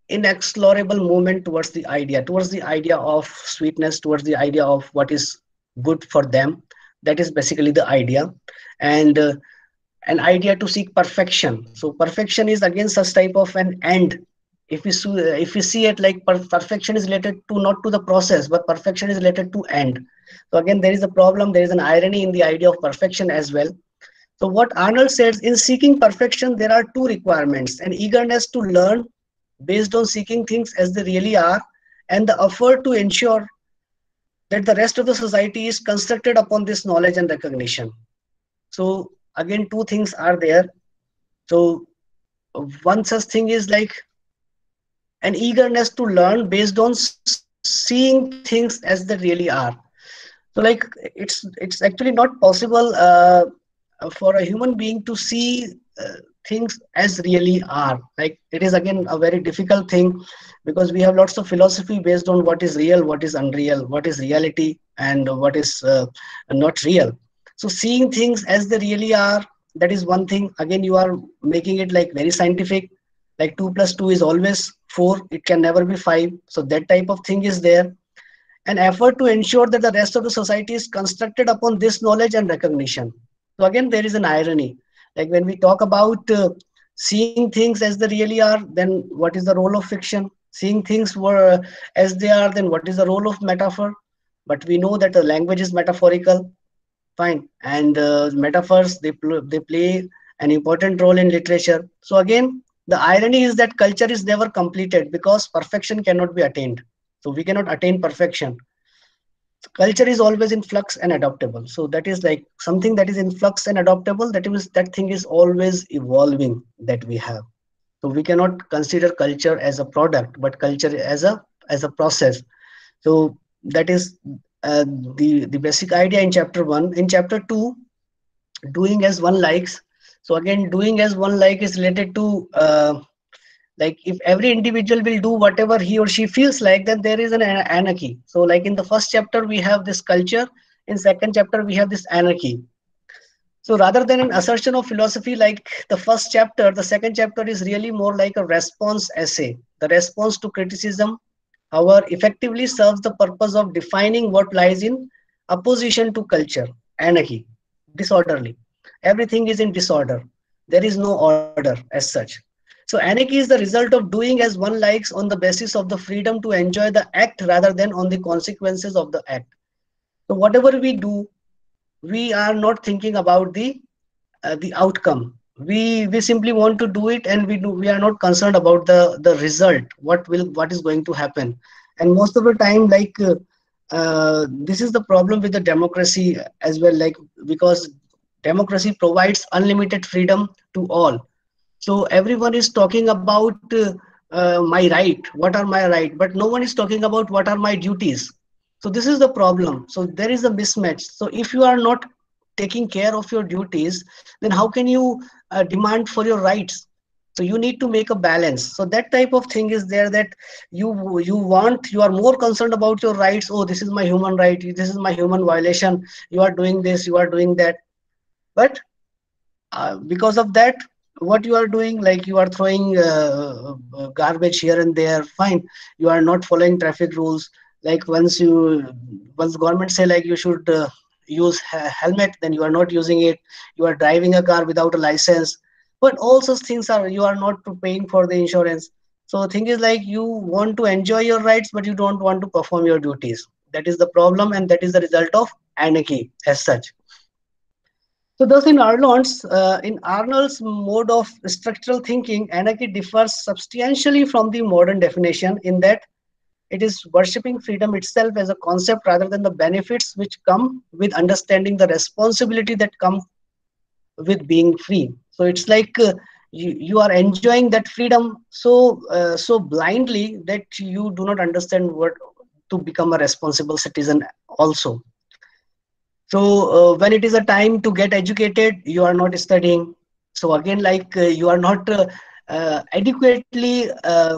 inexorable movement towards the idea towards the idea of sweetness towards the idea of what is good for them. That is basically the idea. And uh, an idea to seek perfection. So perfection is again such type of an end if we if we see it like perfection is related to not to the process but perfection is related to end. So again there is a problem there is an irony in the idea of perfection as well. So what arnold says in seeking perfection there are two requirements an eagerness to learn based on seeking things as they really are and the effort to ensure that the rest of the society is constructed upon this knowledge and recognition. So again two things are there. So uh, one such thing is like an eagerness to learn based on seeing things as they really are. So like it's it's actually not possible uh, for a human being to see uh, things as really are. Like it is again a very difficult thing because we have lots of philosophy based on what is real what is unreal what is reality and what is uh, not real. So seeing things as they really are that is one thing. Again you are making it like very scientific like 2 plus 2 is always 4 it can never be 5 so that type of thing is there. An effort to ensure that the rest of the society is constructed upon this knowledge and recognition. So again there is an irony. Like when we talk about uh, seeing things as they really are then what is the role of fiction? Seeing things were uh, as they are then what is the role of metaphor? But we know that the language is metaphorical. Fine. And uh, metaphors they, pl- they play an important role in literature. So again the irony is that culture is never completed because perfection cannot be attained. So we cannot attain perfection. Culture is always in flux and adaptable. So that is like something that is in flux and adaptable that is that thing is always evolving that we have. So we cannot consider culture as a product but culture as a as a process. So that is uh, the the basic idea in chapter 1 in chapter 2 doing as one likes so again doing as one like is related to uh, like if every individual will do whatever he or she feels like then there is an anarchy. So like in the first chapter we have this culture. In second chapter we have this anarchy. So rather than an assertion of philosophy like the first chapter the second chapter is really more like a response essay. The response to criticism however effectively serves the purpose of defining what lies in opposition to culture anarchy disorderly everything is in disorder. There is no order as such. So anarchy is the result of doing as one likes on the basis of the freedom to enjoy the act rather than on the consequences of the act. So whatever we do we are not thinking about the uh, the outcome. We we simply want to do it and we do we are not concerned about the the result what will what is going to happen. And most of the time like uh, uh, this is the problem with the democracy as well like because democracy provides unlimited freedom to all. So everyone is talking about uh, uh, my right what are my right but no one is talking about what are my duties. So this is the problem. So there is a mismatch. So if you are not taking care of your duties then how can you uh, demand for your rights? So you need to make a balance. So that type of thing is there that you you want you are more concerned about your rights. Oh this is my human right. This is my human violation. You are doing this you are doing that but uh, because of that what you are doing like you are throwing uh, uh, garbage here and there fine. You are not following traffic rules. Like once you once government say like you should uh, use helmet then you are not using it. You are driving a car without a license. But all such things are you are not paying for the insurance. So the thing is like you want to enjoy your rights but you don't want to perform your duties. That is the problem and that is the result of anarchy as such so thus in Arnold's, uh, in Arnold's mode of structural thinking, anarchy differs substantially from the modern definition in that it is worshipping freedom itself as a concept rather than the benefits which come with understanding the responsibility that come with being free. So it's like uh, you, you are enjoying that freedom so uh, so blindly that you do not understand what to become a responsible citizen also so uh, when it is a time to get educated you are not studying. So again like uh, you are not uh, uh, adequately uh,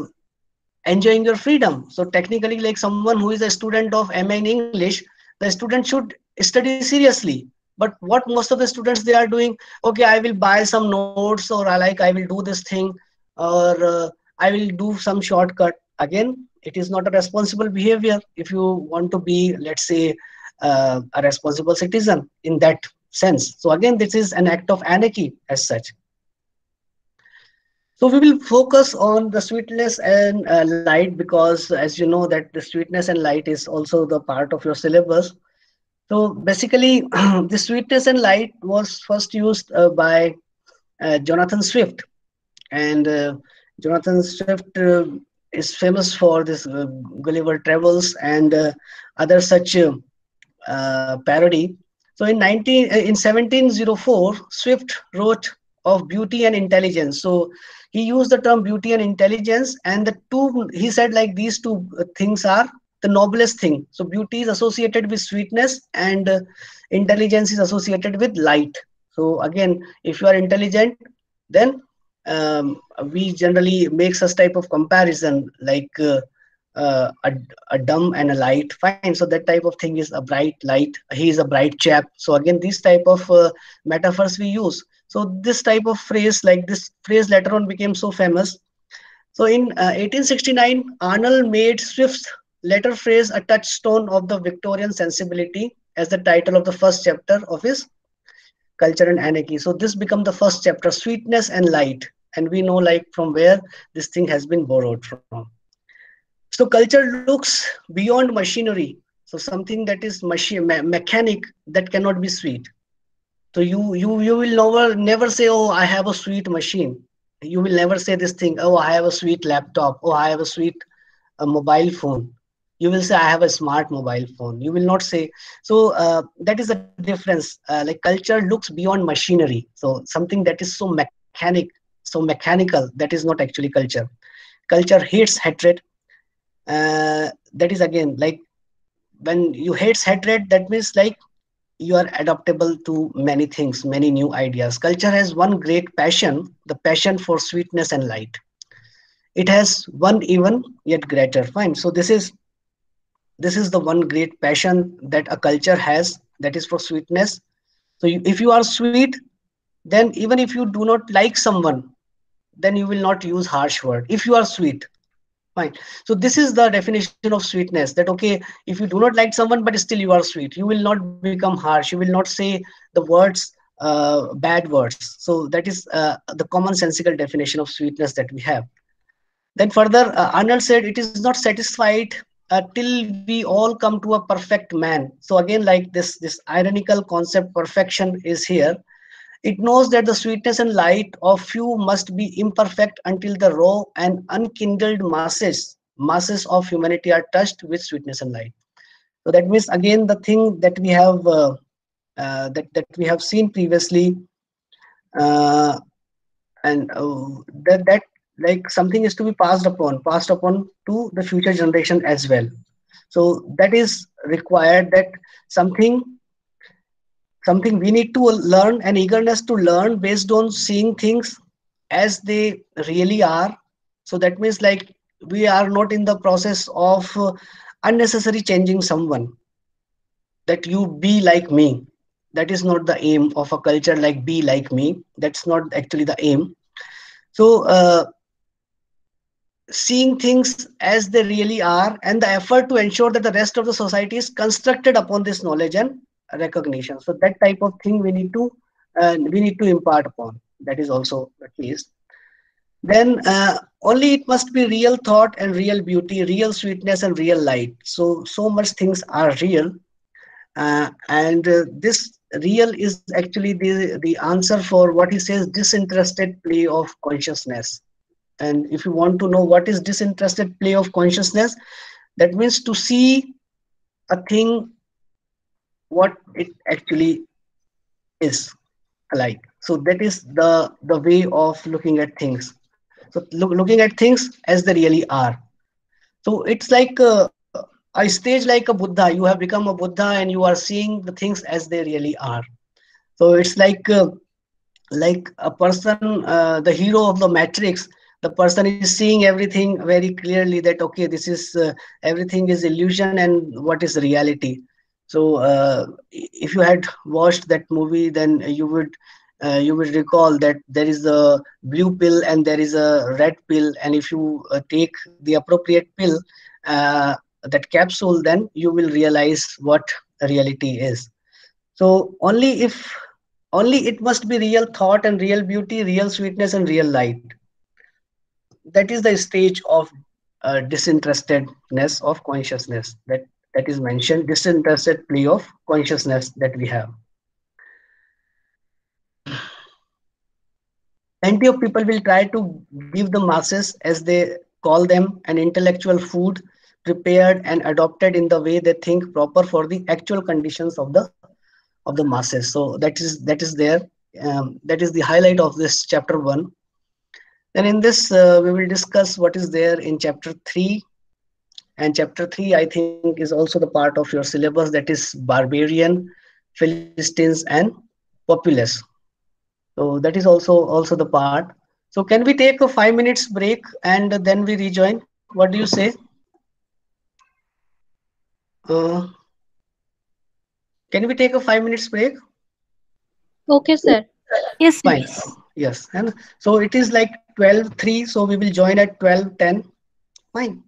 enjoying your freedom. So technically like someone who is a student of ma in english the student should study seriously. But what most of the students they are doing okay i will buy some notes or i like i will do this thing or uh, i will do some shortcut. Again it is not a responsible behavior. If you want to be let's say uh, a responsible citizen in that sense. So again this is an act of anarchy as such. So we will focus on the sweetness and uh, light because as you know that the sweetness and light is also the part of your syllabus. So basically, the sweetness and light was first used uh, by uh, Jonathan Swift, and uh, Jonathan Swift uh, is famous for this uh, Gulliver Travels and uh, other such parody. So in 19 in 1704, Swift wrote of beauty and intelligence. So he used the term beauty and intelligence, and the two he said like these two things are the noblest thing. So beauty is associated with sweetness and uh, intelligence is associated with light. So again, if you are intelligent, then um, we generally make such type of comparison like uh, uh, a, a dumb and a light. Fine. So that type of thing is a bright light. He is a bright chap. So again these type of uh, metaphors we use. So this type of phrase like this phrase later on became so famous. So in 1869 uh, arnold made swift's letter phrase a touchstone of the Victorian sensibility as the title of the first chapter of his culture and anarchy. So this become the first chapter, sweetness and light. And we know like from where this thing has been borrowed from. So culture looks beyond machinery. So something that is machine me mechanic that cannot be sweet. So you you you will never never say, oh, I have a sweet machine. You will never say this thing, oh, I have a sweet laptop, oh, I have a sweet a mobile phone you will say i have a smart mobile phone. You will not say. So uh, that is a difference. Uh, like culture looks beyond machinery. So something that is so mechanic so mechanical that is not actually culture. Culture hates hatred uh, that is again like when you hate hatred that means like you are adaptable to many things many new ideas. Culture has one great passion the passion for sweetness and light. It has one even yet greater. Fine. So this is this is the one great passion that a culture has that is for sweetness. So you, if you are sweet then even if you do not like someone then you will not use harsh word. If you are sweet fine. So this is the definition of sweetness that okay if you do not like someone but still you are sweet you will not become harsh you will not say the words uh, bad words. So that is uh, the commonsensical definition of sweetness that we have. Then further uh, arnold said it is not satisfied uh, till we all come to a perfect man. So again like this this ironical concept perfection is here. It knows that the sweetness and light of few must be imperfect until the raw and unkindled masses masses of humanity are touched with sweetness and light. So that means again the thing that we have uh, uh, that that we have seen previously uh, and uh, that that like something is to be passed upon passed upon to the future generation as well. So that is required that something something we need to learn and eagerness to learn based on seeing things as they really are. So that means like we are not in the process of uh, unnecessary changing someone that you be like me. That is not the aim of a culture like be like me. That's not actually the aim. So uh, seeing things as they really are and the effort to ensure that the rest of the society is constructed upon this knowledge and recognition. So that type of thing we need to uh, we need to impart upon. That is also the case. Then uh, only it must be real thought and real beauty real sweetness and real light. So so much things are real. Uh, and uh, this real is actually the the answer for what he says disinterested play of consciousness and if you want to know what is disinterested play of consciousness that means to see a thing what it actually is like. So that is the the way of looking at things. So look, looking at things as they really are. So it's like uh, a stage like a buddha. You have become a buddha and you are seeing the things as they really are. So it's like uh, like a person uh, the hero of the matrix the person is seeing everything very clearly that okay this is uh, everything is illusion and what is reality. So uh, if you had watched that movie then you would uh, you would recall that there is a blue pill and there is a red pill. And if you uh, take the appropriate pill uh, that capsule then you will realize what reality is. So only if only it must be real thought and real beauty real sweetness and real light that is the stage of uh, disinterestedness of consciousness that that is mentioned disinterested play of consciousness that we have. Plenty of people will try to give the masses as they call them an intellectual food prepared and adopted in the way they think proper for the actual conditions of the of the masses. So that is that is there. Um, that is the highlight of this chapter 1 then in this uh, we will discuss what is there in chapter 3 and chapter 3 i think is also the part of your syllabus that is barbarian philistines and populace. So that is also also the part. So can we take a 5 minutes break and then we rejoin? What do you say? Uh, can we take a 5 minutes break? Okay, sir. Yes, fine yes and so it is like 12 3 so we will join at 12 10 fine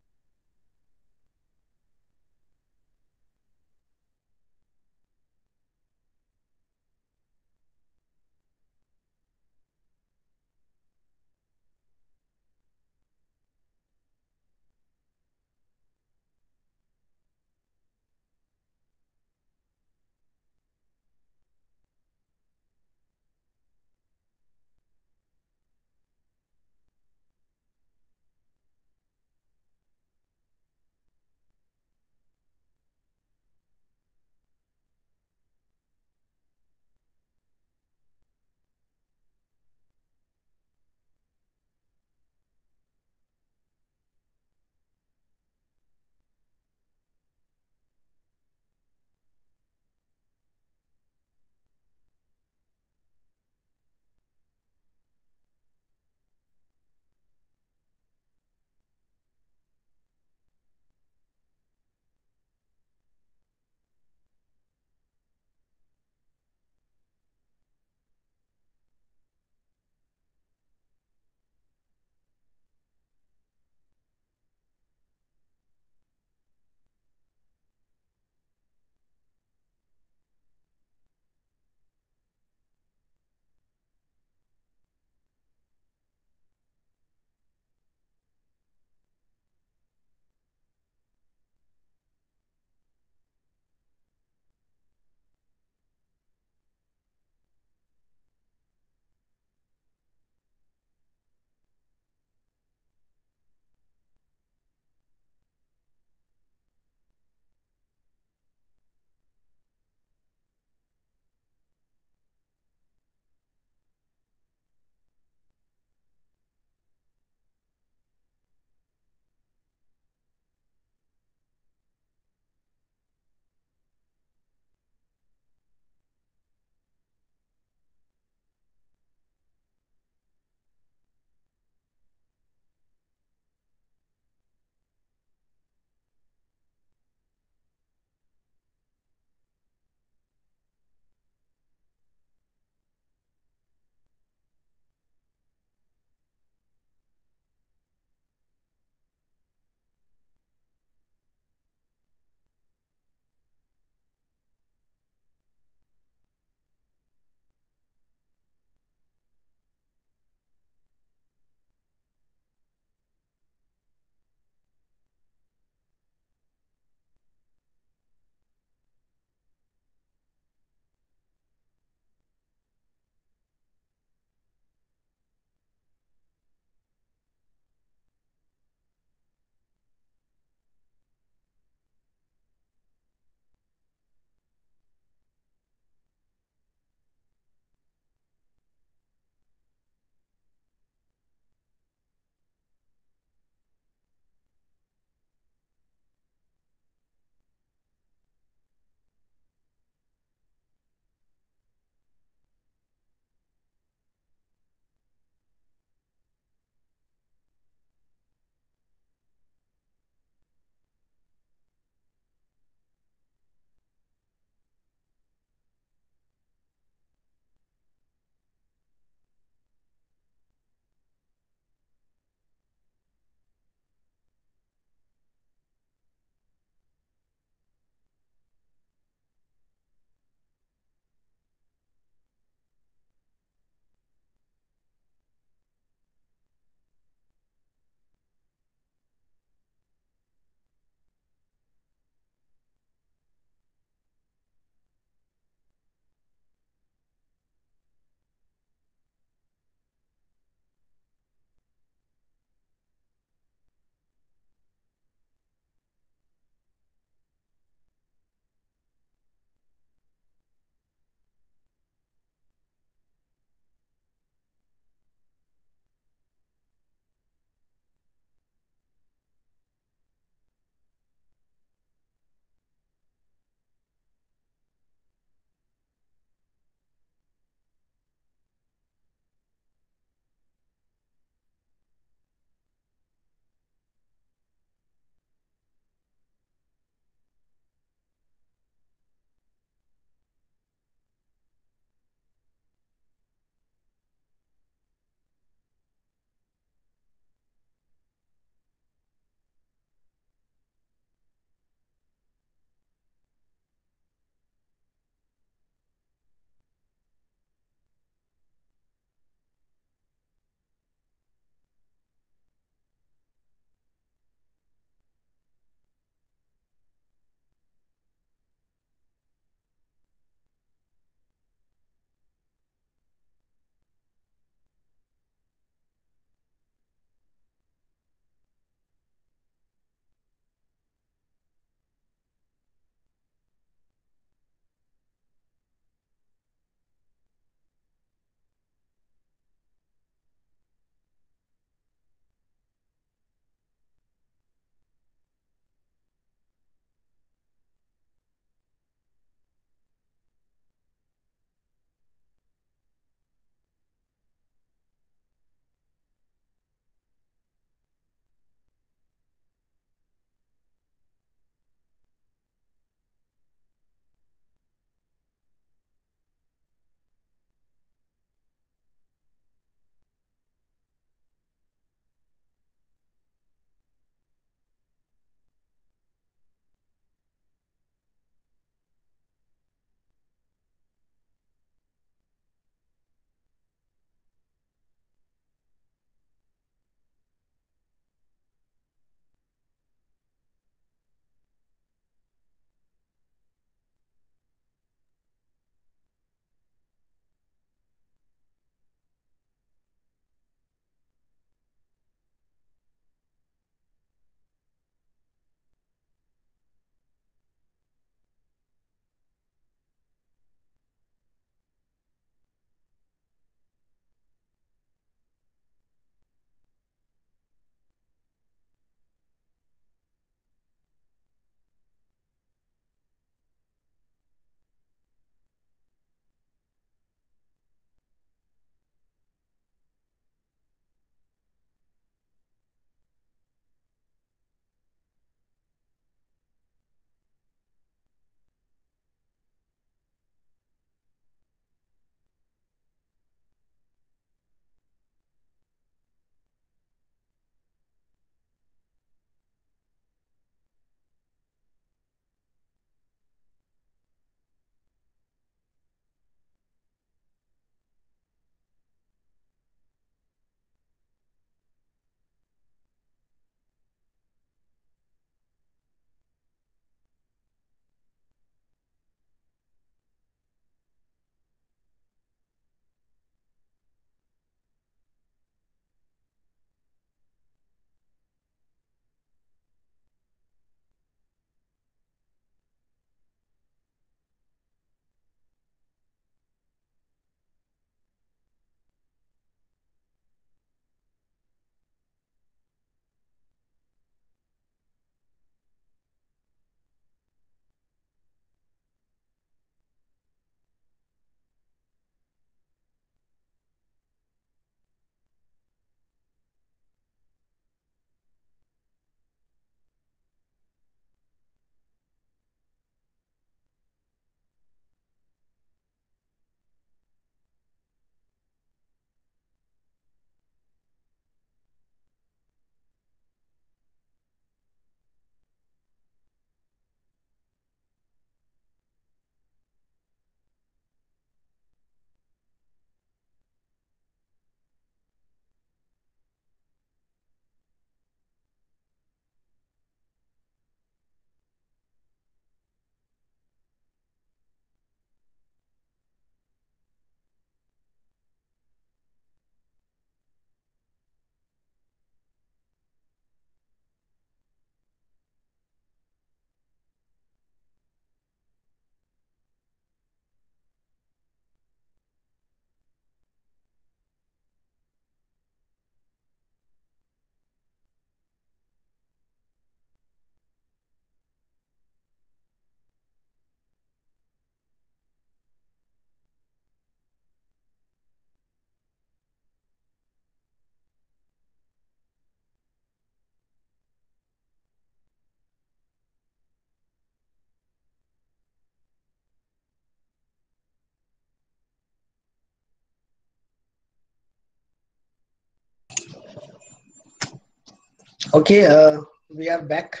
Okay, uh, we are back.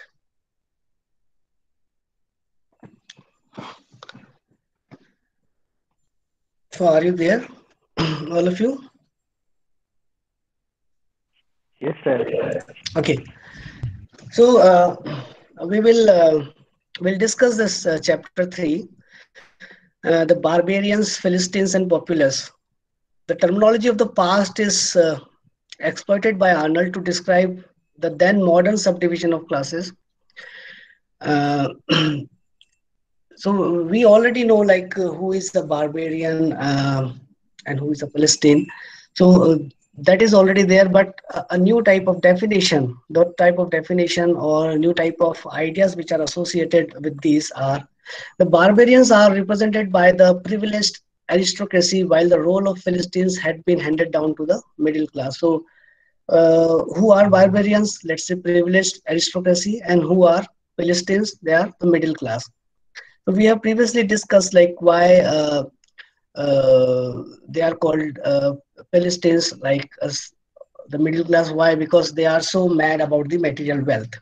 So are you there, all of you? Yes, sir. Okay. So uh, we will uh, we'll discuss this uh, chapter three, uh, the barbarians, Philistines, and populace. The terminology of the past is uh, exploited by Arnold to describe the then modern subdivision of classes. Uh, so we already know like uh, who is the barbarian um and who is a Philistine. So uh, that is already there, but a, a new type of definition, that type of definition or new type of ideas which are associated with these are the barbarians are represented by the privileged aristocracy, while the role of Philistines had been handed down to the middle class. So uh, who are barbarians let's say privileged aristocracy and who are philistines they are the middle class. So we have previously discussed like why uh, uh, they are called uh, philistines like us the middle class. Why? Because they are so mad about the material wealth.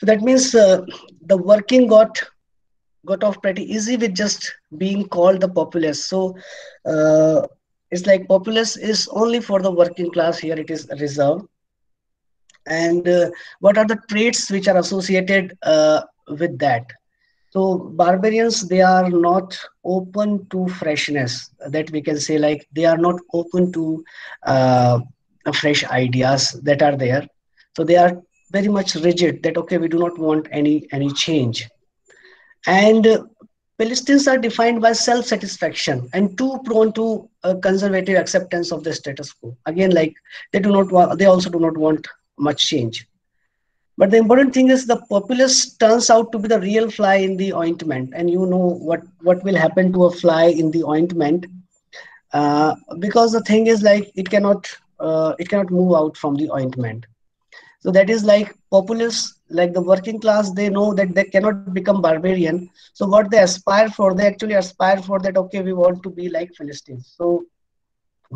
So that means uh, the working got got off pretty easy with just being called the populace. So it's like populace is only for the working class here it is reserved. And uh, what are the traits which are associated uh, with that? So barbarians they are not open to freshness that we can say like they are not open to uh, fresh ideas that are there. So they are very much rigid that okay we do not want any any change. And Philistines are defined by self-satisfaction and too prone to a conservative acceptance of the status quo. Again, like they do not want, they also do not want much change. But the important thing is the populace turns out to be the real fly in the ointment, and you know what what will happen to a fly in the ointment, uh, because the thing is like it cannot uh, it cannot move out from the ointment. So that is like populace like the working class they know that they cannot become barbarian. So what they aspire for they actually aspire for that okay we want to be like philistines. So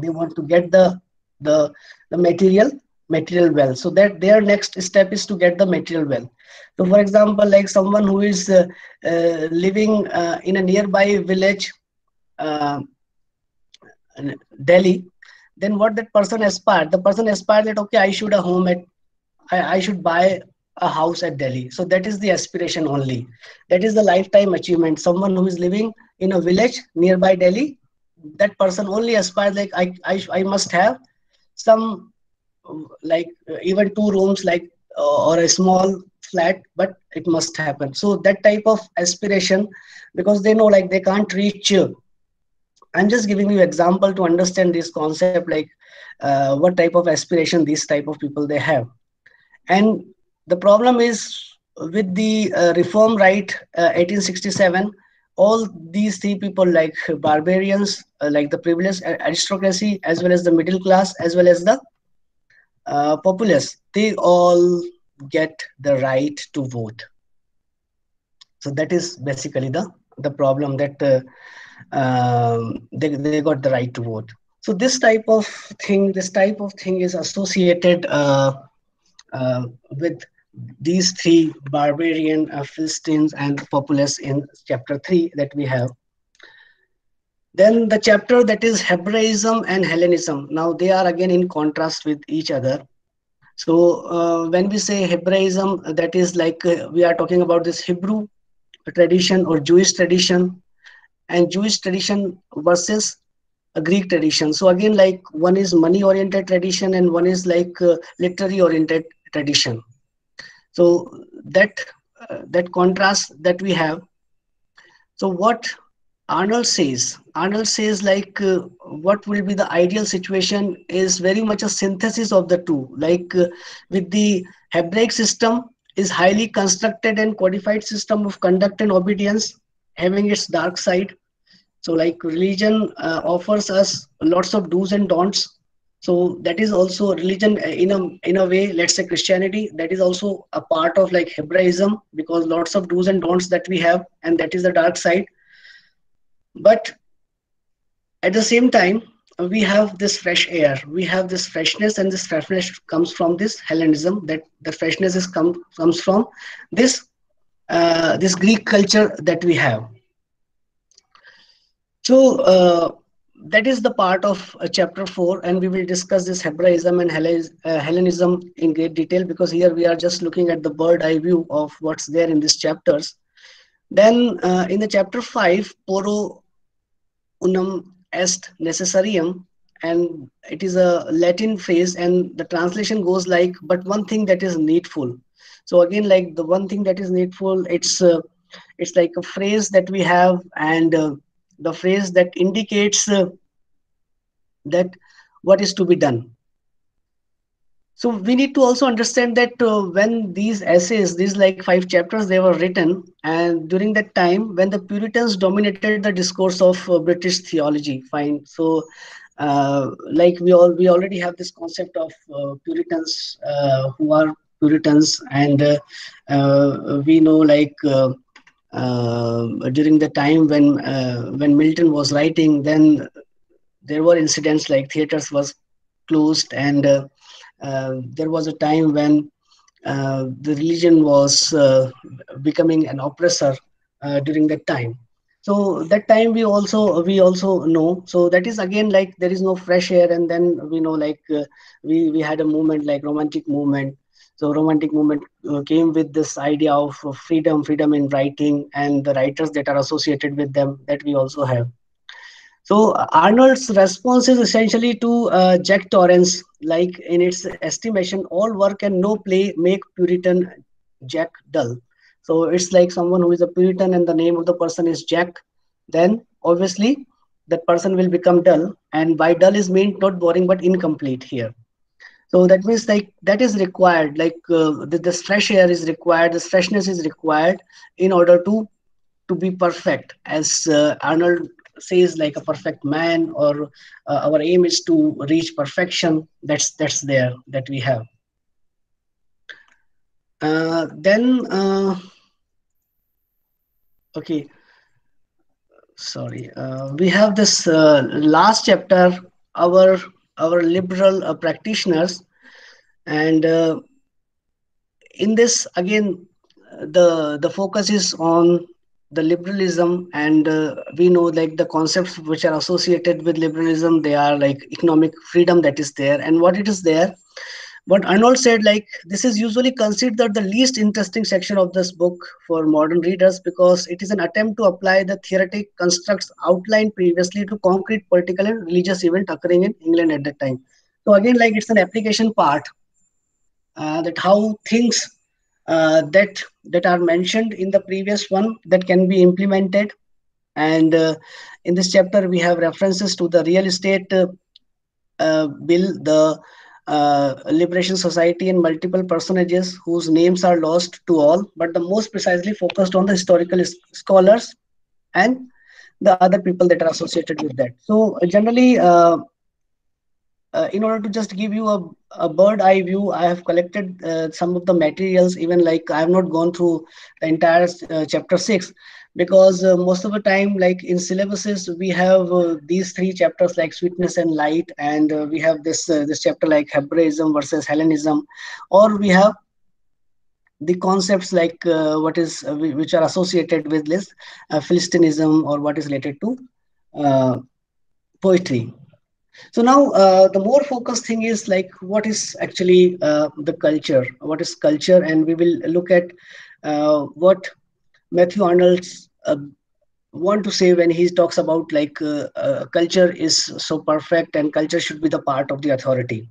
they want to get the the the material material wealth. So that their next step is to get the material wealth. So for example like someone who is uh, uh, living uh, in a nearby village uh, delhi then what that person aspired the person aspired that okay i should a home at I, I should buy a house at Delhi. So that is the aspiration only. That is the lifetime achievement. Someone who is living in a village nearby Delhi, that person only aspires like I, I, I must have some like even two rooms like uh, or a small flat but it must happen so that type of aspiration because they know like they can't reach you i'm just giving you example to understand this concept like uh, what type of aspiration these type of people they have and the problem is with the uh, reform right uh, 1867 all these three people like barbarians uh, like the privileged aristocracy as well as the middle class as well as the uh, populace they all get the right to vote. So that is basically the the problem that uh, um, they, they got the right to vote. So this type of thing this type of thing is associated uh, with these three barbarian uh, Philistines and populace in chapter 3 that we have. Then the chapter that is Hebraism and Hellenism. Now they are again in contrast with each other. So uh, when we say Hebraism, that is like uh, we are talking about this Hebrew tradition or Jewish tradition and Jewish tradition versus a Greek tradition. So again, like one is money oriented tradition and one is like uh, literary oriented tradition so that uh, that contrast that we have. So what arnold says arnold says like uh, what will be the ideal situation is very much a synthesis of the two. Like uh, with the hebraic system is highly constructed and codified system of conduct and obedience having its dark side. So like religion uh, offers us lots of do's and don'ts so that is also religion uh, in a in a way let's say christianity that is also a part of like hebraism because lots of do's and don'ts that we have and that is the dark side. But at the same time we have this fresh air. We have this freshness and this freshness comes from this hellenism that the freshness is come comes from this uh, this greek culture that we have. So uh, that is the part of uh, chapter 4 and we will discuss this hebraism and uh, hellenism in great detail because here we are just looking at the bird eye view of what's there in these chapters. Then uh, in the chapter 5 Porro unum est necessarium and it is a latin phrase and the translation goes like but one thing that is needful. So again like the one thing that is needful it's uh, it's like a phrase that we have and uh, the phrase that indicates uh, that what is to be done. So we need to also understand that uh, when these essays these like five chapters they were written and during that time when the puritans dominated the discourse of uh, british theology fine. So uh, like we all we already have this concept of uh, puritans uh, who are puritans and uh, we know like during the time when when milton was writing then there were incidents like theaters was closed and uh, there was a time when uh, the religion was uh, becoming an oppressor during that time. So that time we also we also know. So that is again like there is no fresh air and then we know like uh, we we had a movement like romantic movement so romantic movement uh, came with this idea of freedom freedom in writing and the writers that are associated with them that we also have so Arnold's response is essentially to uh, Jack Torrance, like in its estimation, all work and no play make Puritan Jack dull. So it's like someone who is a Puritan and the name of the person is Jack, then obviously that person will become dull. And by dull is meant not boring but incomplete here. So that means like that is required, like uh, the, this fresh air is required, this freshness is required in order to to be perfect, as uh, Arnold says like a perfect man or uh, our aim is to reach perfection that's that's there that we have. Uh, then uh, okay. Sorry. Uh, we have this uh, last chapter our our liberal uh, practitioners. And in this again the the focus is on the liberalism. And uh, we know like the concepts which are associated with liberalism they are like economic freedom that is there. And what it is there but arnold said like this is usually considered the least interesting section of this book for modern readers because it is an attempt to apply the theoretic constructs outlined previously to concrete political and religious event occurring in england at that time. So again like it's an application part uh, that how things uh, that that are mentioned in the previous one that can be implemented. And uh, in this chapter we have references to the real estate uh, uh bill the uh, liberation society and multiple personages whose names are lost to all but the most precisely focused on the historical scholars and the other people that are associated with that. So generally uh, in order to just give you a a bird eye view i have collected uh, some of the materials even like i have not gone through the entire uh, chapter 6 because uh, most of the time like in syllabuses we have uh, these three chapters like sweetness and light and uh, we have this uh, this chapter like hebraism versus hellenism or we have the concepts like what is which are associated with this philistinism or what is related to poetry. So now uh, the more focused thing is like what is actually uh, the culture? What is culture? And we will look at uh, what matthew arnold's uh, want to say when he talks about like uh, uh, culture is so perfect and culture should be the part of the authority.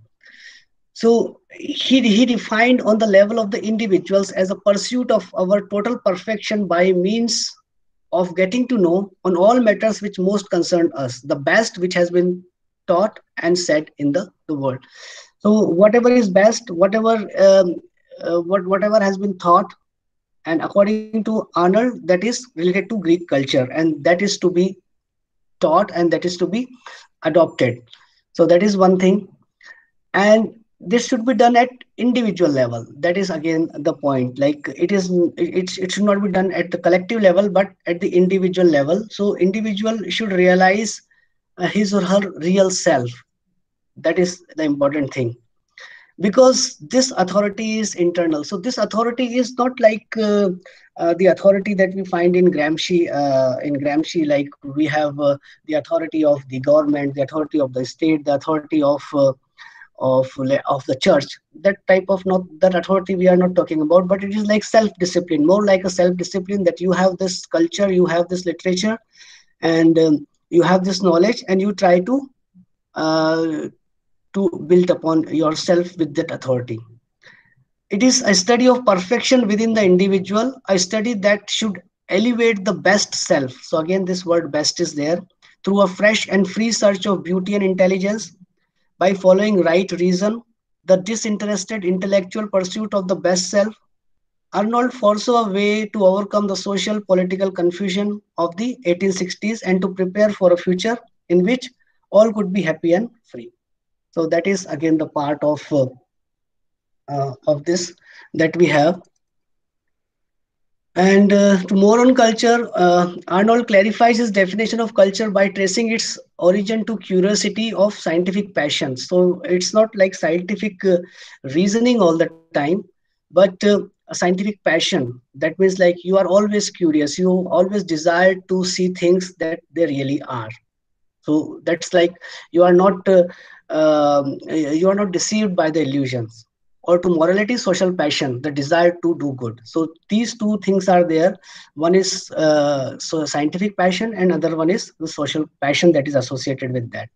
So he, he defined on the level of the individuals as a pursuit of our total perfection by means of getting to know on all matters which most concern us the best which has been taught and said in the, the world. So whatever is best whatever um, uh, what whatever has been taught and according to arnold that is related to greek culture and that is to be taught and that is to be adopted. So that is one thing. And this should be done at individual level. That is again the point. Like it is it, it should not be done at the collective level but at the individual level. So individual should realize uh, his or her real self. That is the important thing because this authority is internal. So this authority is not like uh, uh, the authority that we find in Gramsci. Uh, in Gramsci, like we have uh, the authority of the government, the authority of the state, the authority of uh, of of the church. That type of not that authority we are not talking about, but it is like self-discipline, more like a self-discipline that you have this culture, you have this literature, and um, you have this knowledge, and you try to uh, to build upon yourself with that authority. It is a study of perfection within the individual, a study that should elevate the best self. So, again, this word best is there through a fresh and free search of beauty and intelligence by following right reason, the disinterested intellectual pursuit of the best self. Arnold foresaw a way to overcome the social political confusion of the 1860s and to prepare for a future in which all could be happy and free. So that is again the part of uh, uh, of this that we have. And uh, to more on culture, uh, Arnold clarifies his definition of culture by tracing its origin to curiosity of scientific passion. So it's not like scientific uh, reasoning all the time, but uh, a scientific passion. That means like you are always curious, you always desire to see things that they really are. So that's like you are not um, you are not deceived by the illusions. Or to morality social passion the desire to do good. So these two things are there. One is uh, so scientific passion and other one is the social passion that is associated with that.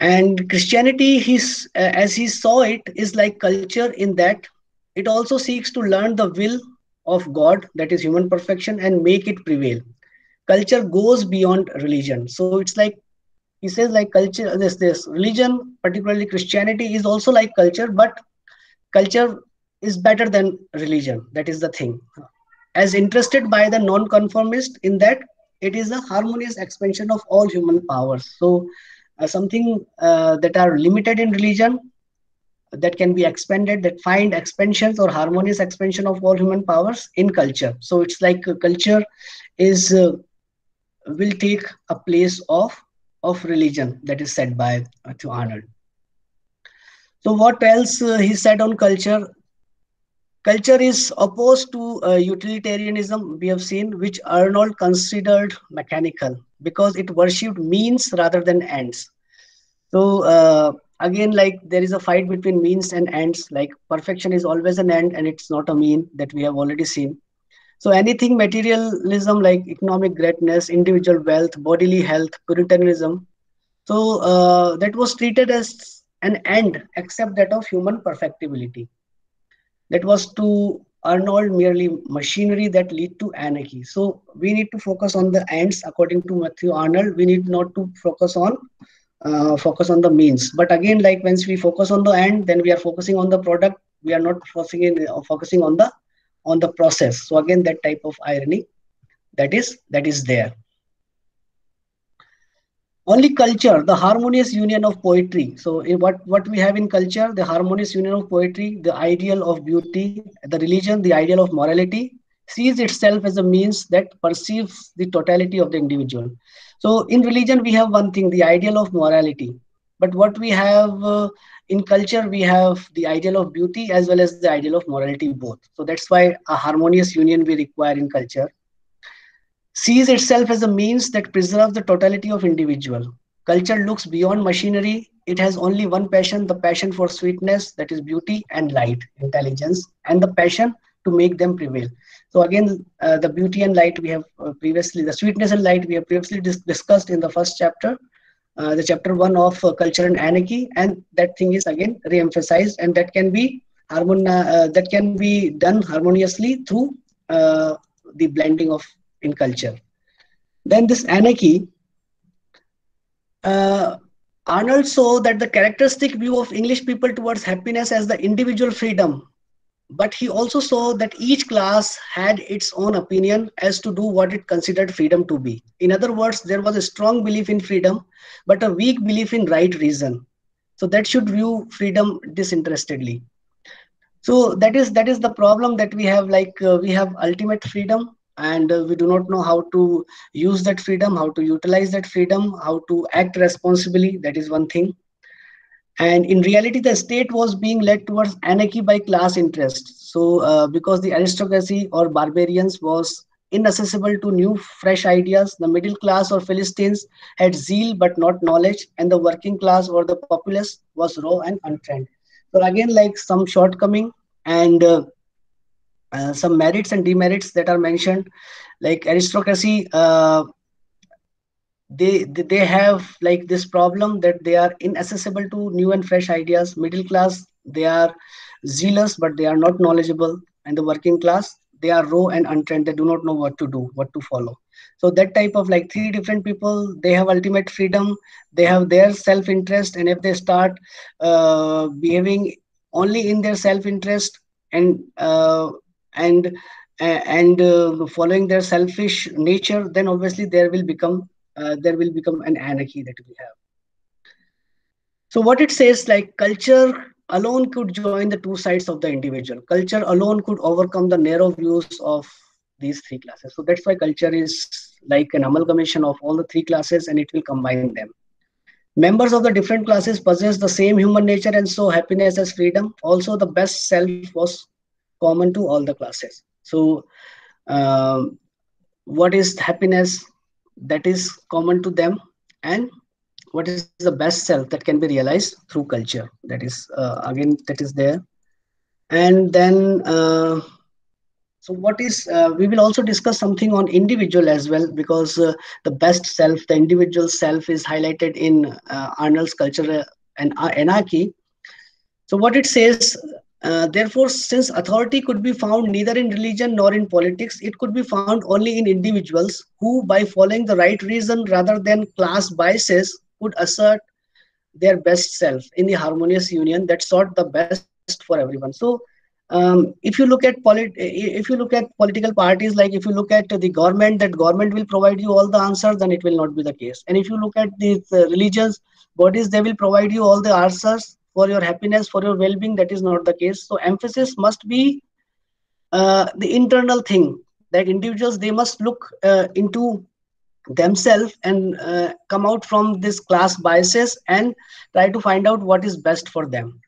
And christianity his uh, as he saw it is like culture in that it also seeks to learn the will of god that is human perfection and make it prevail. Culture goes beyond religion. So it's like he says like culture this this religion particularly christianity is also like culture but culture is better than religion. That is the thing. As interested by the non-conformist in that it is a harmonious expansion of all human powers. So uh, something uh, that are limited in religion that can be expanded that find expansions or harmonious expansion of all human powers in culture. So it's like uh, culture is uh, will take a place of of religion that is said by uh, to Arnold. So what else uh, he said on culture? Culture is opposed to uh, utilitarianism we have seen, which Arnold considered mechanical because it worshipped means rather than ends. So uh, again, like there is a fight between means and ends. Like perfection is always an end, and it's not a mean that we have already seen. So anything materialism like economic greatness, individual wealth, bodily health, puritanism. So uh, that was treated as an end except that of human perfectibility. That was to Arnold merely machinery that lead to anarchy. So we need to focus on the ends according to Matthew Arnold. We need not to focus on uh, focus on the means. But again, like once we focus on the end, then we are focusing on the product. We are not focusing in, uh, focusing on the on the process. So again that type of irony that is that is there. Only culture the harmonious union of poetry. So what what we have in culture the harmonious union of poetry the ideal of beauty the religion the ideal of morality sees itself as a means that perceives the totality of the individual. So in religion we have one thing the ideal of morality. But what we have uh, in culture we have the ideal of beauty as well as the ideal of morality both. So that's why a harmonious union we require in culture. Sees itself as a means that preserves the totality of individual. Culture looks beyond machinery. It has only one passion the passion for sweetness that is beauty and light intelligence and the passion to make them prevail. So again uh, the beauty and light we have uh, previously the sweetness and light we have previously dis- discussed in the first chapter uh, the chapter one of uh, culture and anarchy, and that thing is again re-emphasized, and that can be harmon uh, that can be done harmoniously through uh, the blending of in culture. Then this anarchy. Uh, Arnold saw that the characteristic view of English people towards happiness as the individual freedom but he also saw that each class had its own opinion as to do what it considered freedom to be. In other words, there was a strong belief in freedom, but a weak belief in right reason. So that should view freedom disinterestedly. So that is that is the problem that we have. Like uh, we have ultimate freedom, and uh, we do not know how to use that freedom how to utilize that freedom how to act responsibly that is one thing and in reality the state was being led towards anarchy by class interest. So uh, because the aristocracy or barbarians was inaccessible to new fresh ideas the middle class or philistines had zeal but not knowledge and the working class or the populace was raw and untrained. So again like some shortcoming and uh, uh, some merits and demerits that are mentioned like aristocracy uh, they they have like this problem that they are inaccessible to new and fresh ideas. Middle class they are zealous but they are not knowledgeable. And the working class they are raw and untrained. They do not know what to do what to follow. So that type of like three different people they have ultimate freedom. They have their self interest and if they start uh, behaving only in their self interest and uh, and and uh, following their selfish nature then obviously there will become uh, there will become an anarchy that we have. So what it says like culture alone could join the two sides of the individual. Culture alone could overcome the narrow views of these three classes. So that's why culture is like an amalgamation of all the three classes and it will combine them. Members of the different classes possess the same human nature and so happiness as freedom. Also the best self was common to all the classes. So um, what is happiness? That is common to them and what is the best self that can be realized through culture. That is uh, again that is there. And then uh, so what is uh, we will also discuss something on individual as well because uh, the best self the individual self is highlighted in uh, arnold's culture and anarchy. So what it says uh, therefore, since authority could be found neither in religion nor in politics, it could be found only in individuals who, by following the right reason rather than class biases, could assert their best self in the harmonious union that sought the best for everyone. So, um, if you look at polit- if you look at political parties, like if you look at the government, that government will provide you all the answers, then it will not be the case. And if you look at these uh, religious bodies, they will provide you all the answers for your happiness for your well-being that is not the case. So emphasis must be uh, the internal thing that individuals they must look uh, into themselves and uh, come out from this class biases and try to find out what is best for them.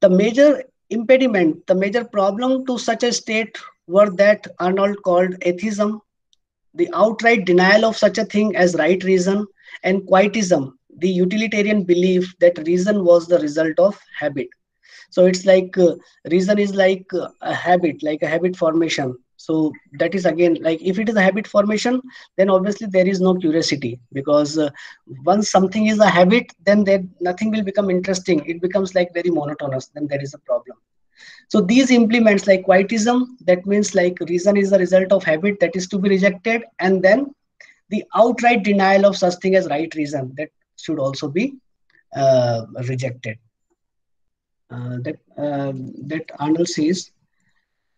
The major impediment the major problem to such a state were that arnold called atheism the outright denial of such a thing as right reason and quietism the utilitarian belief that reason was the result of habit. So it's like uh, reason is like uh, a habit like a habit formation. So that is again like if it is a habit formation then obviously there is no curiosity because uh, once something is a habit then there nothing will become interesting. It becomes like very monotonous then there is a problem. So these implements like quietism that means like reason is the result of habit that is to be rejected and then the outright denial of such thing as right reason that should also be uh, rejected. Uh, that um, that Arnold says.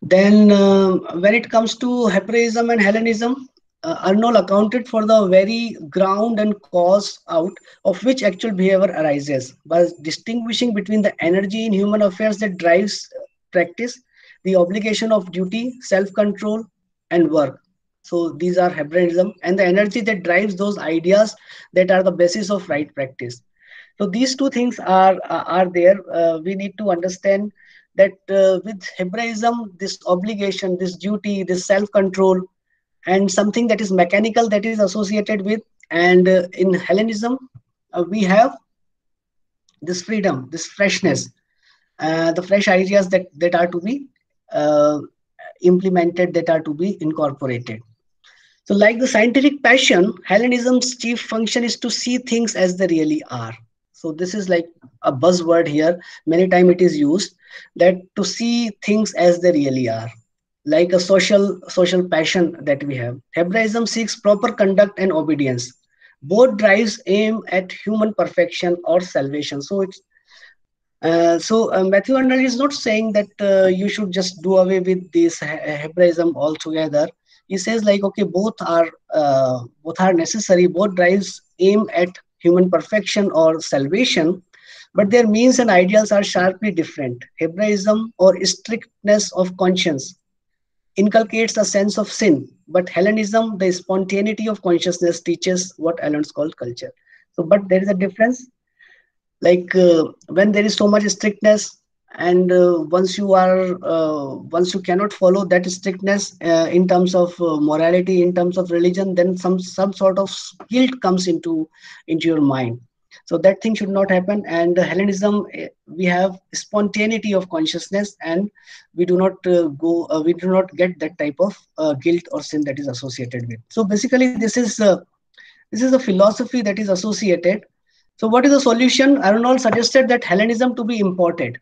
Then, uh, when it comes to Hebraism and Hellenism, uh, Arnold accounted for the very ground and cause out of which actual behavior arises by distinguishing between the energy in human affairs that drives practice, the obligation of duty, self-control, and work, so these are Hebraism and the energy that drives those ideas that are the basis of right practice. So these two things are are there. Uh, we need to understand that uh, with Hebraism, this obligation, this duty, this self-control, and something that is mechanical that is associated with, and uh, in Hellenism, uh, we have this freedom, this freshness, uh, the fresh ideas that that are to be uh, implemented, that are to be incorporated. So, like the scientific passion, Hellenism's chief function is to see things as they really are. So, this is like a buzzword here. Many times it is used that to see things as they really are, like a social social passion that we have. Hebraism seeks proper conduct and obedience. Both drives aim at human perfection or salvation. So it's uh, so uh, Matthew Arnold is not saying that uh, you should just do away with this Hebraism altogether he says like okay both are uh, both are necessary both drives aim at human perfection or salvation but their means and ideals are sharply different hebraism or strictness of conscience inculcates a sense of sin. But Hellenism, the spontaneity of consciousness, teaches what Arnold's called culture. So, but there is a difference. Like uh, when there is so much strictness, and uh, once you are uh, once you cannot follow that strictness uh, in terms of uh, morality in terms of religion then some some sort of guilt comes into into your mind. So that thing should not happen. And hellenism eh, we have spontaneity of consciousness and we do not uh, go uh, we do not get that type of guilt or sin that is associated with. So basically this is this is a philosophy that is associated. So what is the solution? Arnold suggested that hellenism to be imported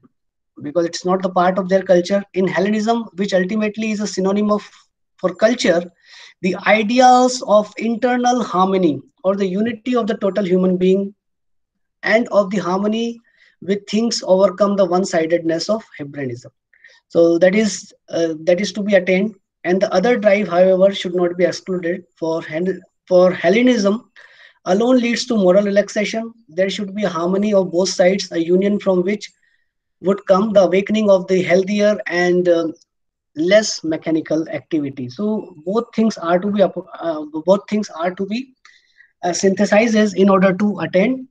because it's not the part of their culture. In hellenism which ultimately is a synonym of for culture the ideals of internal harmony or the unity of the total human being and of the harmony with things overcome the one-sidedness of hebraism. So that is uh, that is to be attained. And the other drive however should not be excluded. For for hellenism alone leads to moral relaxation. There should be a harmony of both sides a union from which would come the awakening of the healthier and uh, less mechanical activity. So both things are to be uh, both things are to be uh, synthesized in order to attain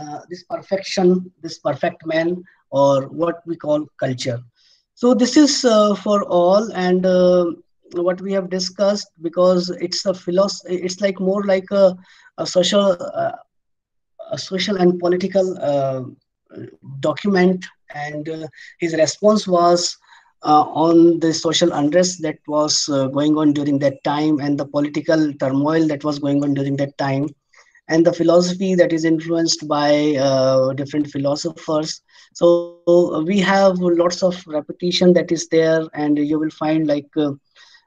uh, this perfection this perfect man or what we call culture. So this is uh, for all and uh, what we have discussed because it's a philosophy it's like more like a, a social a social and political document and uh, his response was uh, on the social unrest that was uh, going on during that time and the political turmoil that was going on during that time and the philosophy that is influenced by uh, different philosophers. So we have lots of repetition that is there and you will find like uh,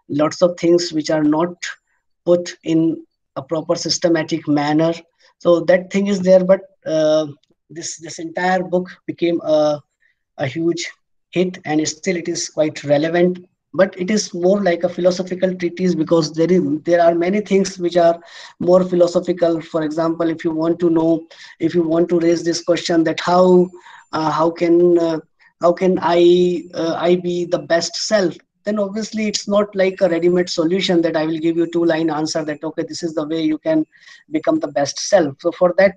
lots of things which are not put in a proper systematic manner. So that thing is there but uh, this this entire book became a, a huge hit and still it is quite relevant but it is more like a philosophical treatise because there is there are many things which are more philosophical. For example if you want to know if you want to raise this question that how uh, how can uh, how can i uh, i be the best self then obviously it's not like a ready-made solution that i will give you two line answer that okay this is the way you can become the best self. So for that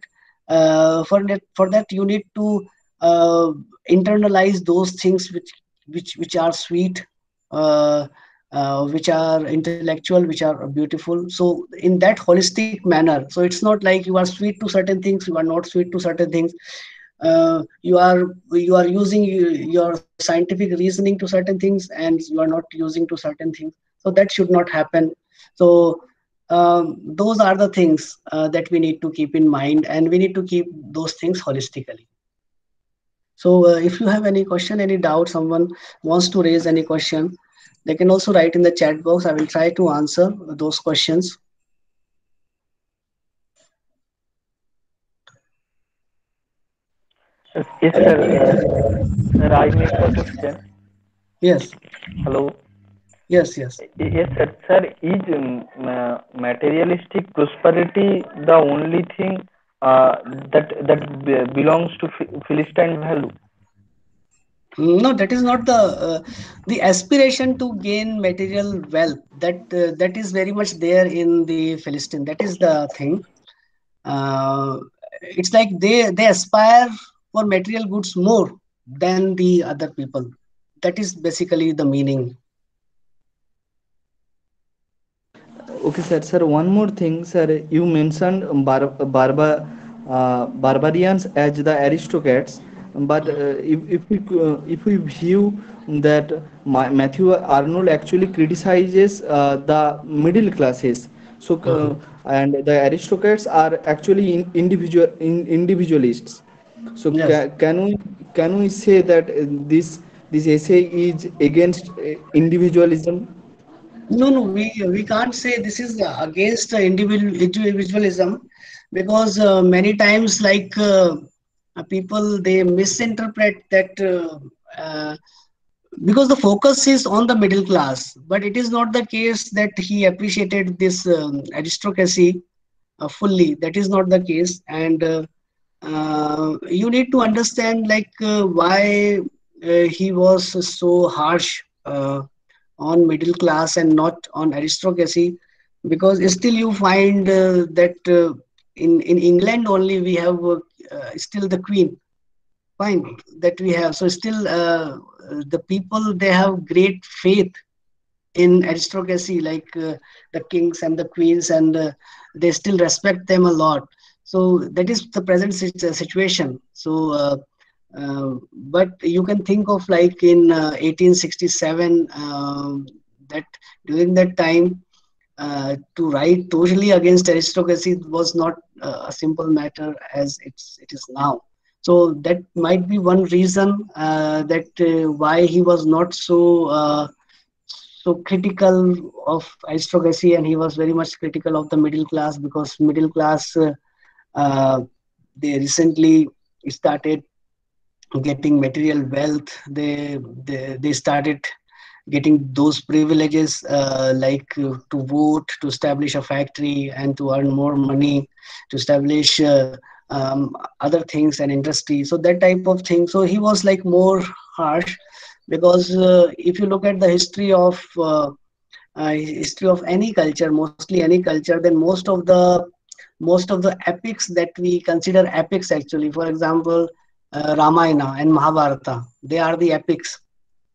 uh, for that for that you need to uh, internalize those things which which which are sweet uh, uh, which are intellectual which are beautiful. So in that holistic manner so it's not like you are sweet to certain things you are not sweet to certain things. Uh, you are you are using your scientific reasoning to certain things and you are not using to certain things. So that should not happen. So um, those are the things uh, that we need to keep in mind and we need to keep those things holistically. So uh, if you have any question any doubt someone wants to raise any question they can also write in the chat box. I will try to answer those questions. Yes sir, uh, sir i make a question. Yes. Hello Yes, yes. Yes, sir. Sir, is uh, materialistic prosperity the only thing uh, that that belongs to Philistine value? No, that is not the uh, the aspiration to gain material wealth. That uh, that is very much there in the Philistine. That is the thing. Uh, it's like they they aspire for material goods more than the other people. That is basically the meaning okay sir. Sir one more thing sir. You mentioned bar, barba uh, barbarians as the aristocrats but uh, if, if we uh, if we view that matthew arnold actually criticizes uh, the middle classes. So uh, mm-hmm. and the aristocrats are actually in individual in, individualists. So yes. ca can we can we say that this this essay is against uh, individualism no, no, we we can't say this is against individualism because uh, many times, like uh, people, they misinterpret that uh, uh, because the focus is on the middle class, but it is not the case that he appreciated this um, aristocracy uh, fully. That is not the case, and uh, you need to understand like why he was so harsh on middle class and not on aristocracy because still you find uh, that uh, in in england only we have uh, uh, still the queen. Fine that we have. So still uh, the people they have great faith in aristocracy like uh, the kings and the queens and they still respect them a lot. So that is the present situation. So but you can think of like in uh, 1867 um, that during that time uh, to write totally against aristocracy was not uh, a simple matter as it's it is now. So that might be one reason uh, that uh, why he was not so uh, so critical of aristocracy and he was very much critical of the middle class because middle class uh, uh, they recently started getting material wealth they they, they started getting those privileges uh, like uh, to vote to establish a factory and to earn more money to establish uh, um, other things and industry. So that type of thing. So he was like more harsh because uh, if you look at the history of uh, uh, history of any culture mostly any culture then most of the most of the epics that we consider epics actually for example uh, ramayana and mahabharata they are the epics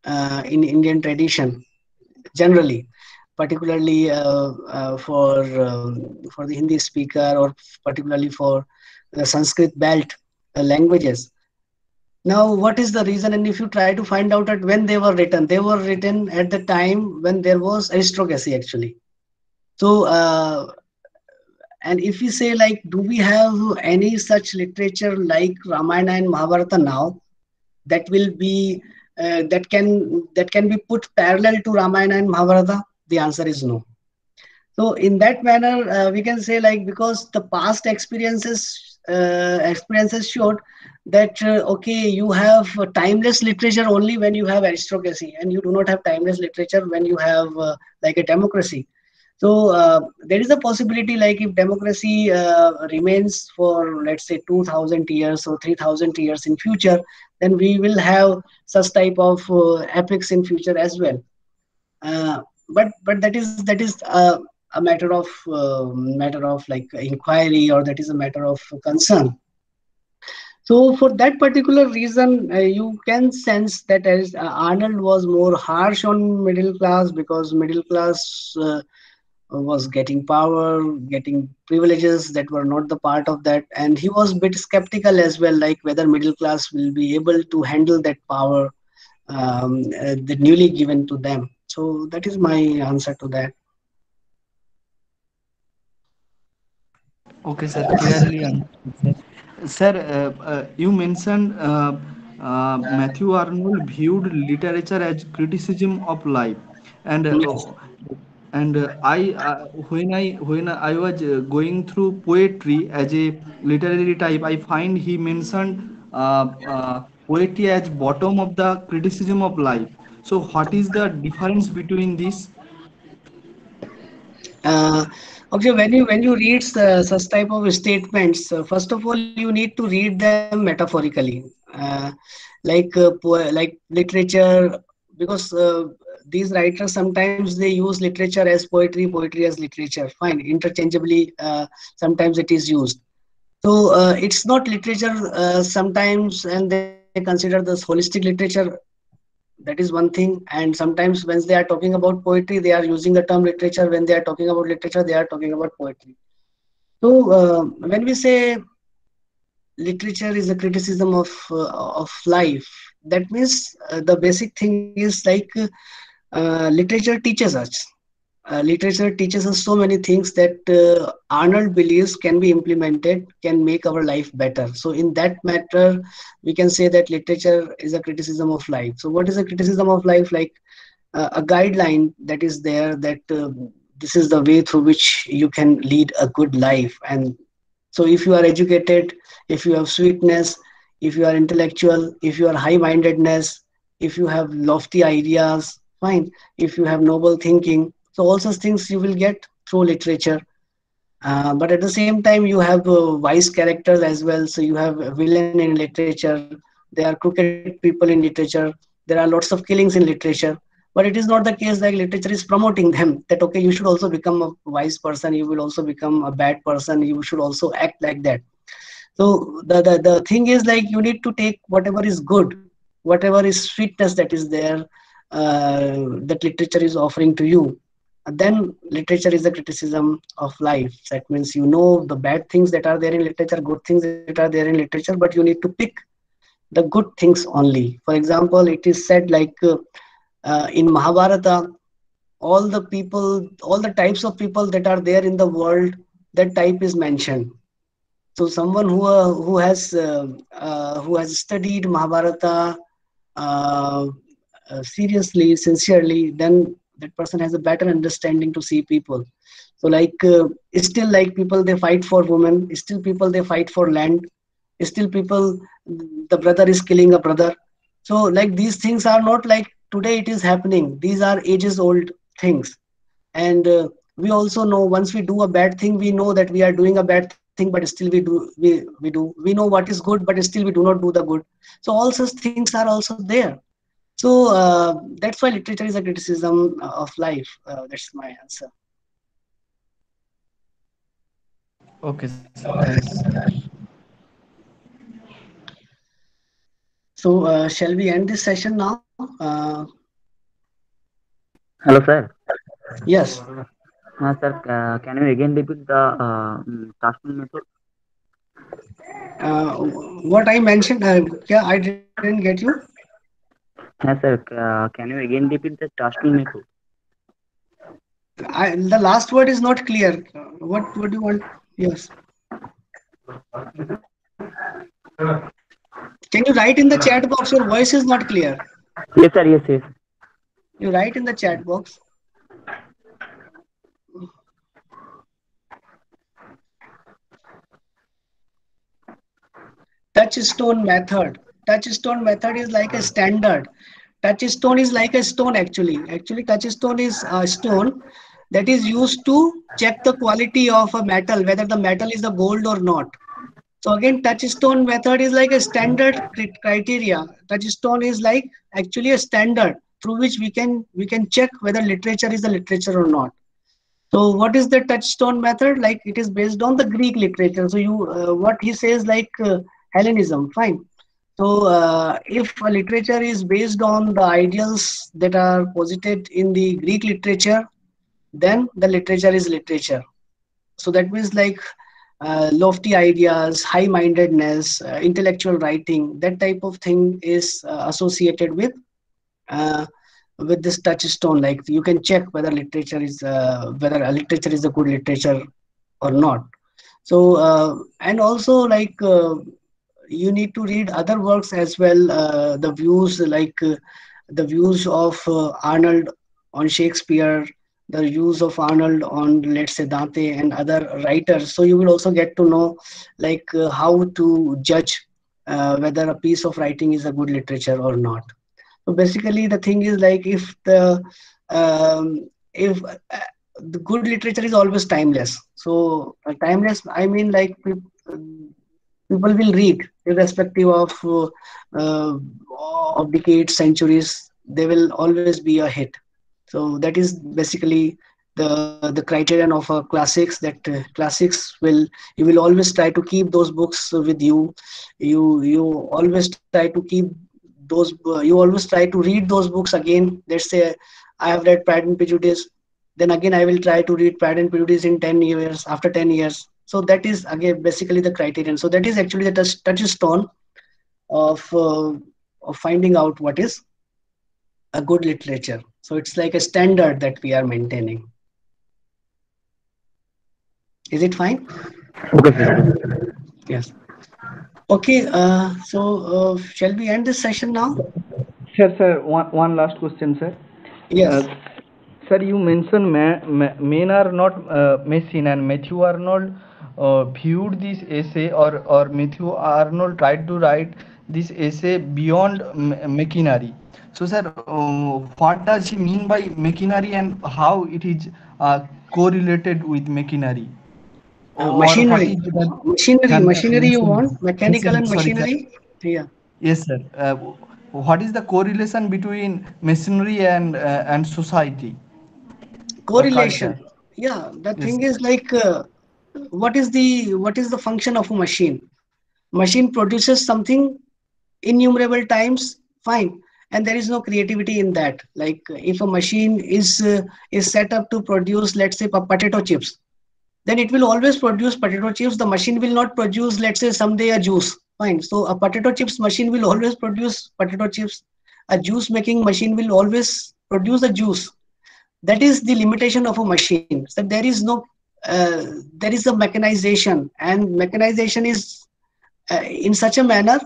uh, in indian tradition generally. Particularly uh, uh, for um, for the hindi speaker or particularly for the sanskrit belt uh, languages. Now what is the reason? And if you try to find out at when they were written they were written at the time when there was aristocracy actually. So uh, and if we say like do we have any such literature like ramayana and mahabharata now that will be uh, that can that can be put parallel to ramayana and mahabharata? The answer is no. So in that manner uh, we can say like because the past experiences uh, experiences showed that uh, okay you have timeless literature only when you have aristocracy and you do not have timeless literature when you have uh, like a democracy so uh, there is a possibility like if democracy uh, remains for let's say 2000 years or 3000 years in future then we will have such type of uh, epics in future as well. Uh, but but that is that is uh, a matter of uh, matter of like inquiry or that is a matter of concern. So for that particular reason uh, you can sense that as uh, arnold was more harsh on middle class because middle class uh, was getting power getting privileges that were not the part of that and he was a bit skeptical as well like whether middle class will be able to handle that power um, uh, that newly given to them so that is my answer to that Okay, sir. Clearly sir. Sir, uh, uh, you mentioned uh, uh, Matthew Arnold viewed literature as criticism of life, and uh, yes and uh, I uh, when I when I was uh, going through poetry as a literary type, I find he mentioned uh, uh, poetry as bottom of the criticism of life. So, what is the difference between this? Uh, okay, when you when you read such type of statements, first of all, you need to read them metaphorically, like like literature, because these writers sometimes they use literature as poetry, poetry as literature. Fine, interchangeably, uh, sometimes it is used. So uh, it's not literature uh, sometimes, and they consider this holistic literature that is one thing and sometimes when they are talking about poetry they are using the term literature when they are talking about literature they are talking about poetry so uh, when we say literature is a criticism of uh, of life that means uh, the basic thing is like uh, literature teaches us uh, literature teaches us so many things that uh, Arnold believes can be implemented, can make our life better. So, in that matter, we can say that literature is a criticism of life. So, what is a criticism of life? Like uh, a guideline that is there that uh, this is the way through which you can lead a good life. And so, if you are educated, if you have sweetness, if you are intellectual, if you are high mindedness, if you have lofty ideas, fine. If you have noble thinking, so all such things you will get through literature. Uh, but at the same time, you have uh, wise characters as well. So you have villain in literature. There are crooked people in literature. There are lots of killings in literature. but it is not the case that literature is promoting them that okay you should also become a wise person you will also become a bad person you should also act like that so the, the the thing is like you need to take whatever is good whatever is sweetness that is there that literature is offering to you then literature is a criticism of life. That means you know the bad things that are there in literature good things that are there in literature but you need to pick the good things only. For example it is said like uh, uh, in mahabharata all the people all the types of people that are there in the world that type is mentioned. So someone who uh, who has uh, uh, who has studied mahabharata uh, seriously sincerely then that person has a better understanding to see people. So like uh, still like people they fight for women still people they fight for land still people the brother is killing a brother. So like these things are not like today it is happening. These are ages old things. And uh, we also know once we do a bad thing we know that we are doing a bad thing but still we do we, we do. We know what is good but still we do not do the good. So all such things are also there so uh, that's why literature is a criticism of life. Uh, that's my answer. Okay, so uh, shall we end this session now? Uh, Hello, sir. yes. Uh, sir, uh, can you again repeat the uh, tasking method? uh, what i mentioned uh, yeah i didn't get you Yes, sir. Uh, can you again repeat the tasking method? I, the last word is not clear what would you want yes can you write in the chat box your voice is not clear Yes, sir. Yes, yes. you write in the chat box touchstone method touchstone method is like a standard. Touchstone is like a stone actually. Actually touchstone is a stone that is used to check the quality of a metal whether the metal is a gold or not. So again touchstone method is like a standard criteria. Touchstone is like actually a standard through which we can we can check whether literature is a literature or not. So what is the touchstone method? Like it is based on the greek literature. So you uh, what he says like uh, hellenism. Fine so uh, if a literature is based on the ideals that are posited in the greek literature then the literature is literature. So that means like uh, lofty ideas high mindedness uh, intellectual writing that type of thing is uh, associated with uh, with this touchstone. Like you can check whether literature is uh, whether a literature is a good literature or not. So and also like you need to read other works as well uh, the views like uh, the views of uh, arnold on shakespeare the views of arnold on let's say dante and other writers. So you will also get to know like uh, how to judge uh, whether a piece of writing is a good literature or not. So basically the thing is like if the um, if the good literature is always timeless. So timeless i mean like people will read irrespective of uh, uh, of decades centuries they will always be a hit. So that is basically the the criterion of uh, classics that uh, classics will you will always try to keep those books with you. You you always try to keep those uh, you always try to read those books again. Let's say i have read pride and prejudice then again i will try to read pride and prejudice in 10 years after 10 years so that is again basically the criterion. So that is actually the touch, touchstone of uh, of finding out what is a good literature. So it's like a standard that we are maintaining. Is it fine? Okay, yes. Okay uh, so uh, shall we end this session now? Sir, sir, one, one last question, sir. yes. Uh, sir, you mentioned ma- ma- men are not uh, machine and Matthew Arnold uh, viewed this essay or, or Matthew Arnold tried to write this essay beyond machinery. So, sir, uh, what does he mean by machinery and how it is uh, correlated with machinery? Uh, machinery machinery machinery you want mechanical and Sorry, sir. machinery yeah Yes, sir. Uh, what is the correlation between machinery and uh, and society correlation yeah the Yes. thing is like uh, what is the what is the function of a machine? Machine produces something innumerable times fine. And there is no creativity in that. Like if a machine is uh, is set up to produce let's say po- potato chips then it will always produce potato chips. The machine will not produce let's say someday a juice fine. So a potato chips machine will always produce potato chips. A juice making machine will always produce a juice. That is the limitation of a machine. That there is no uh, there is a mechanization and mechanization is uh, in such a manner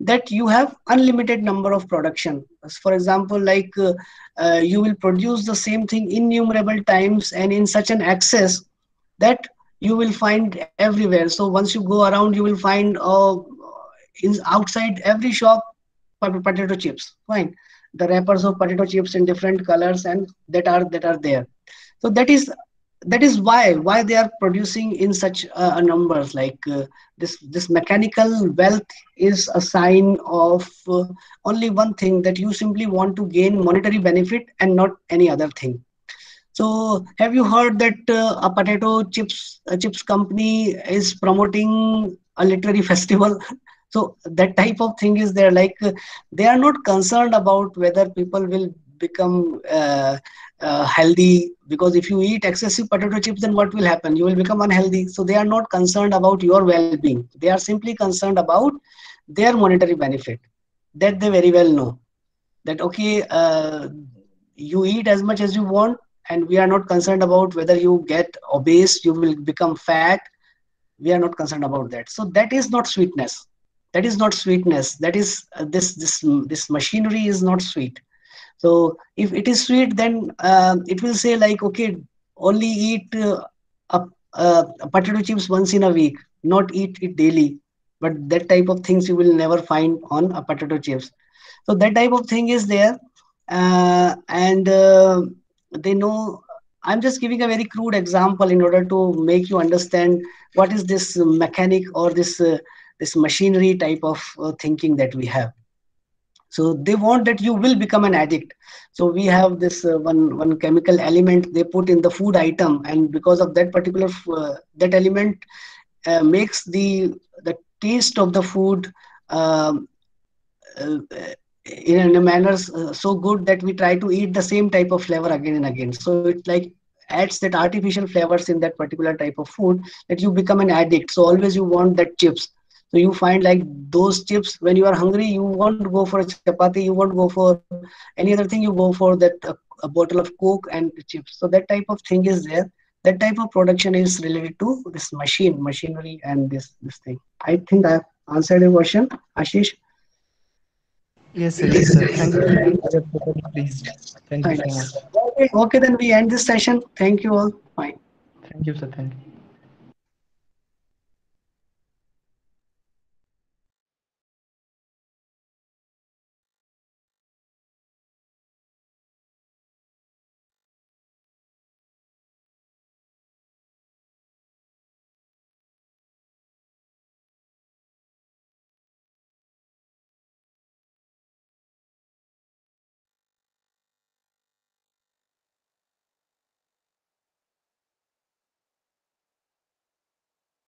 that you have unlimited number of production. For example like uh, uh, you will produce the same thing innumerable times and in such an access that you will find everywhere. So once you go around you will find uh, in outside every shop potato chips. Fine. The wrappers of potato chips in different colors and that are that are there. So that is that is why why they are producing in such uh, numbers like uh, this this mechanical wealth is a sign of uh, only one thing that you simply want to gain monetary benefit and not any other thing. So have you heard that uh, a potato chips a chips company is promoting a literary festival? So that type of thing is there like uh, they are not concerned about whether people will become uh, uh, healthy because if you eat excessive potato chips then what will happen? You will become unhealthy. So they are not concerned about your well-being. They are simply concerned about their monetary benefit that they very well know that okay uh, you eat as much as you want and we are not concerned about whether you get obese you will become fat. We are not concerned about that. So that is not sweetness. That is not sweetness. That is uh, this this this machinery is not sweet so if it is sweet then uh, it will say like okay only eat uh, a, a, a potato chips once in a week not eat it daily. But that type of things you will never find on a potato chips. So that type of thing is there. Uh, and uh, they know i'm just giving a very crude example in order to make you understand what is this mechanic or this uh, this machinery type of uh, thinking that we have so they want that you will become an addict. So we have this uh, one one chemical element they put in the food item and because of that particular uh, that element uh, makes the the taste of the food um, uh, in a manner uh, so good that we try to eat the same type of flavor again and again. So it like adds that artificial flavors in that particular type of food that you become an addict. So always you want that chips so you find like those chips when you are hungry you won't go for a chapati you won't go for any other thing you go for that uh, a bottle of coke and chips so that type of thing is there that type of production is related to this machine machinery and this this thing i think i have answered your question ashish Yes, sir. Yes, sir. Thank you. I was totally pleased. Thank you so Thanks. much. okay, okay then we end this session thank you all bye Thank you, sir. Thank you.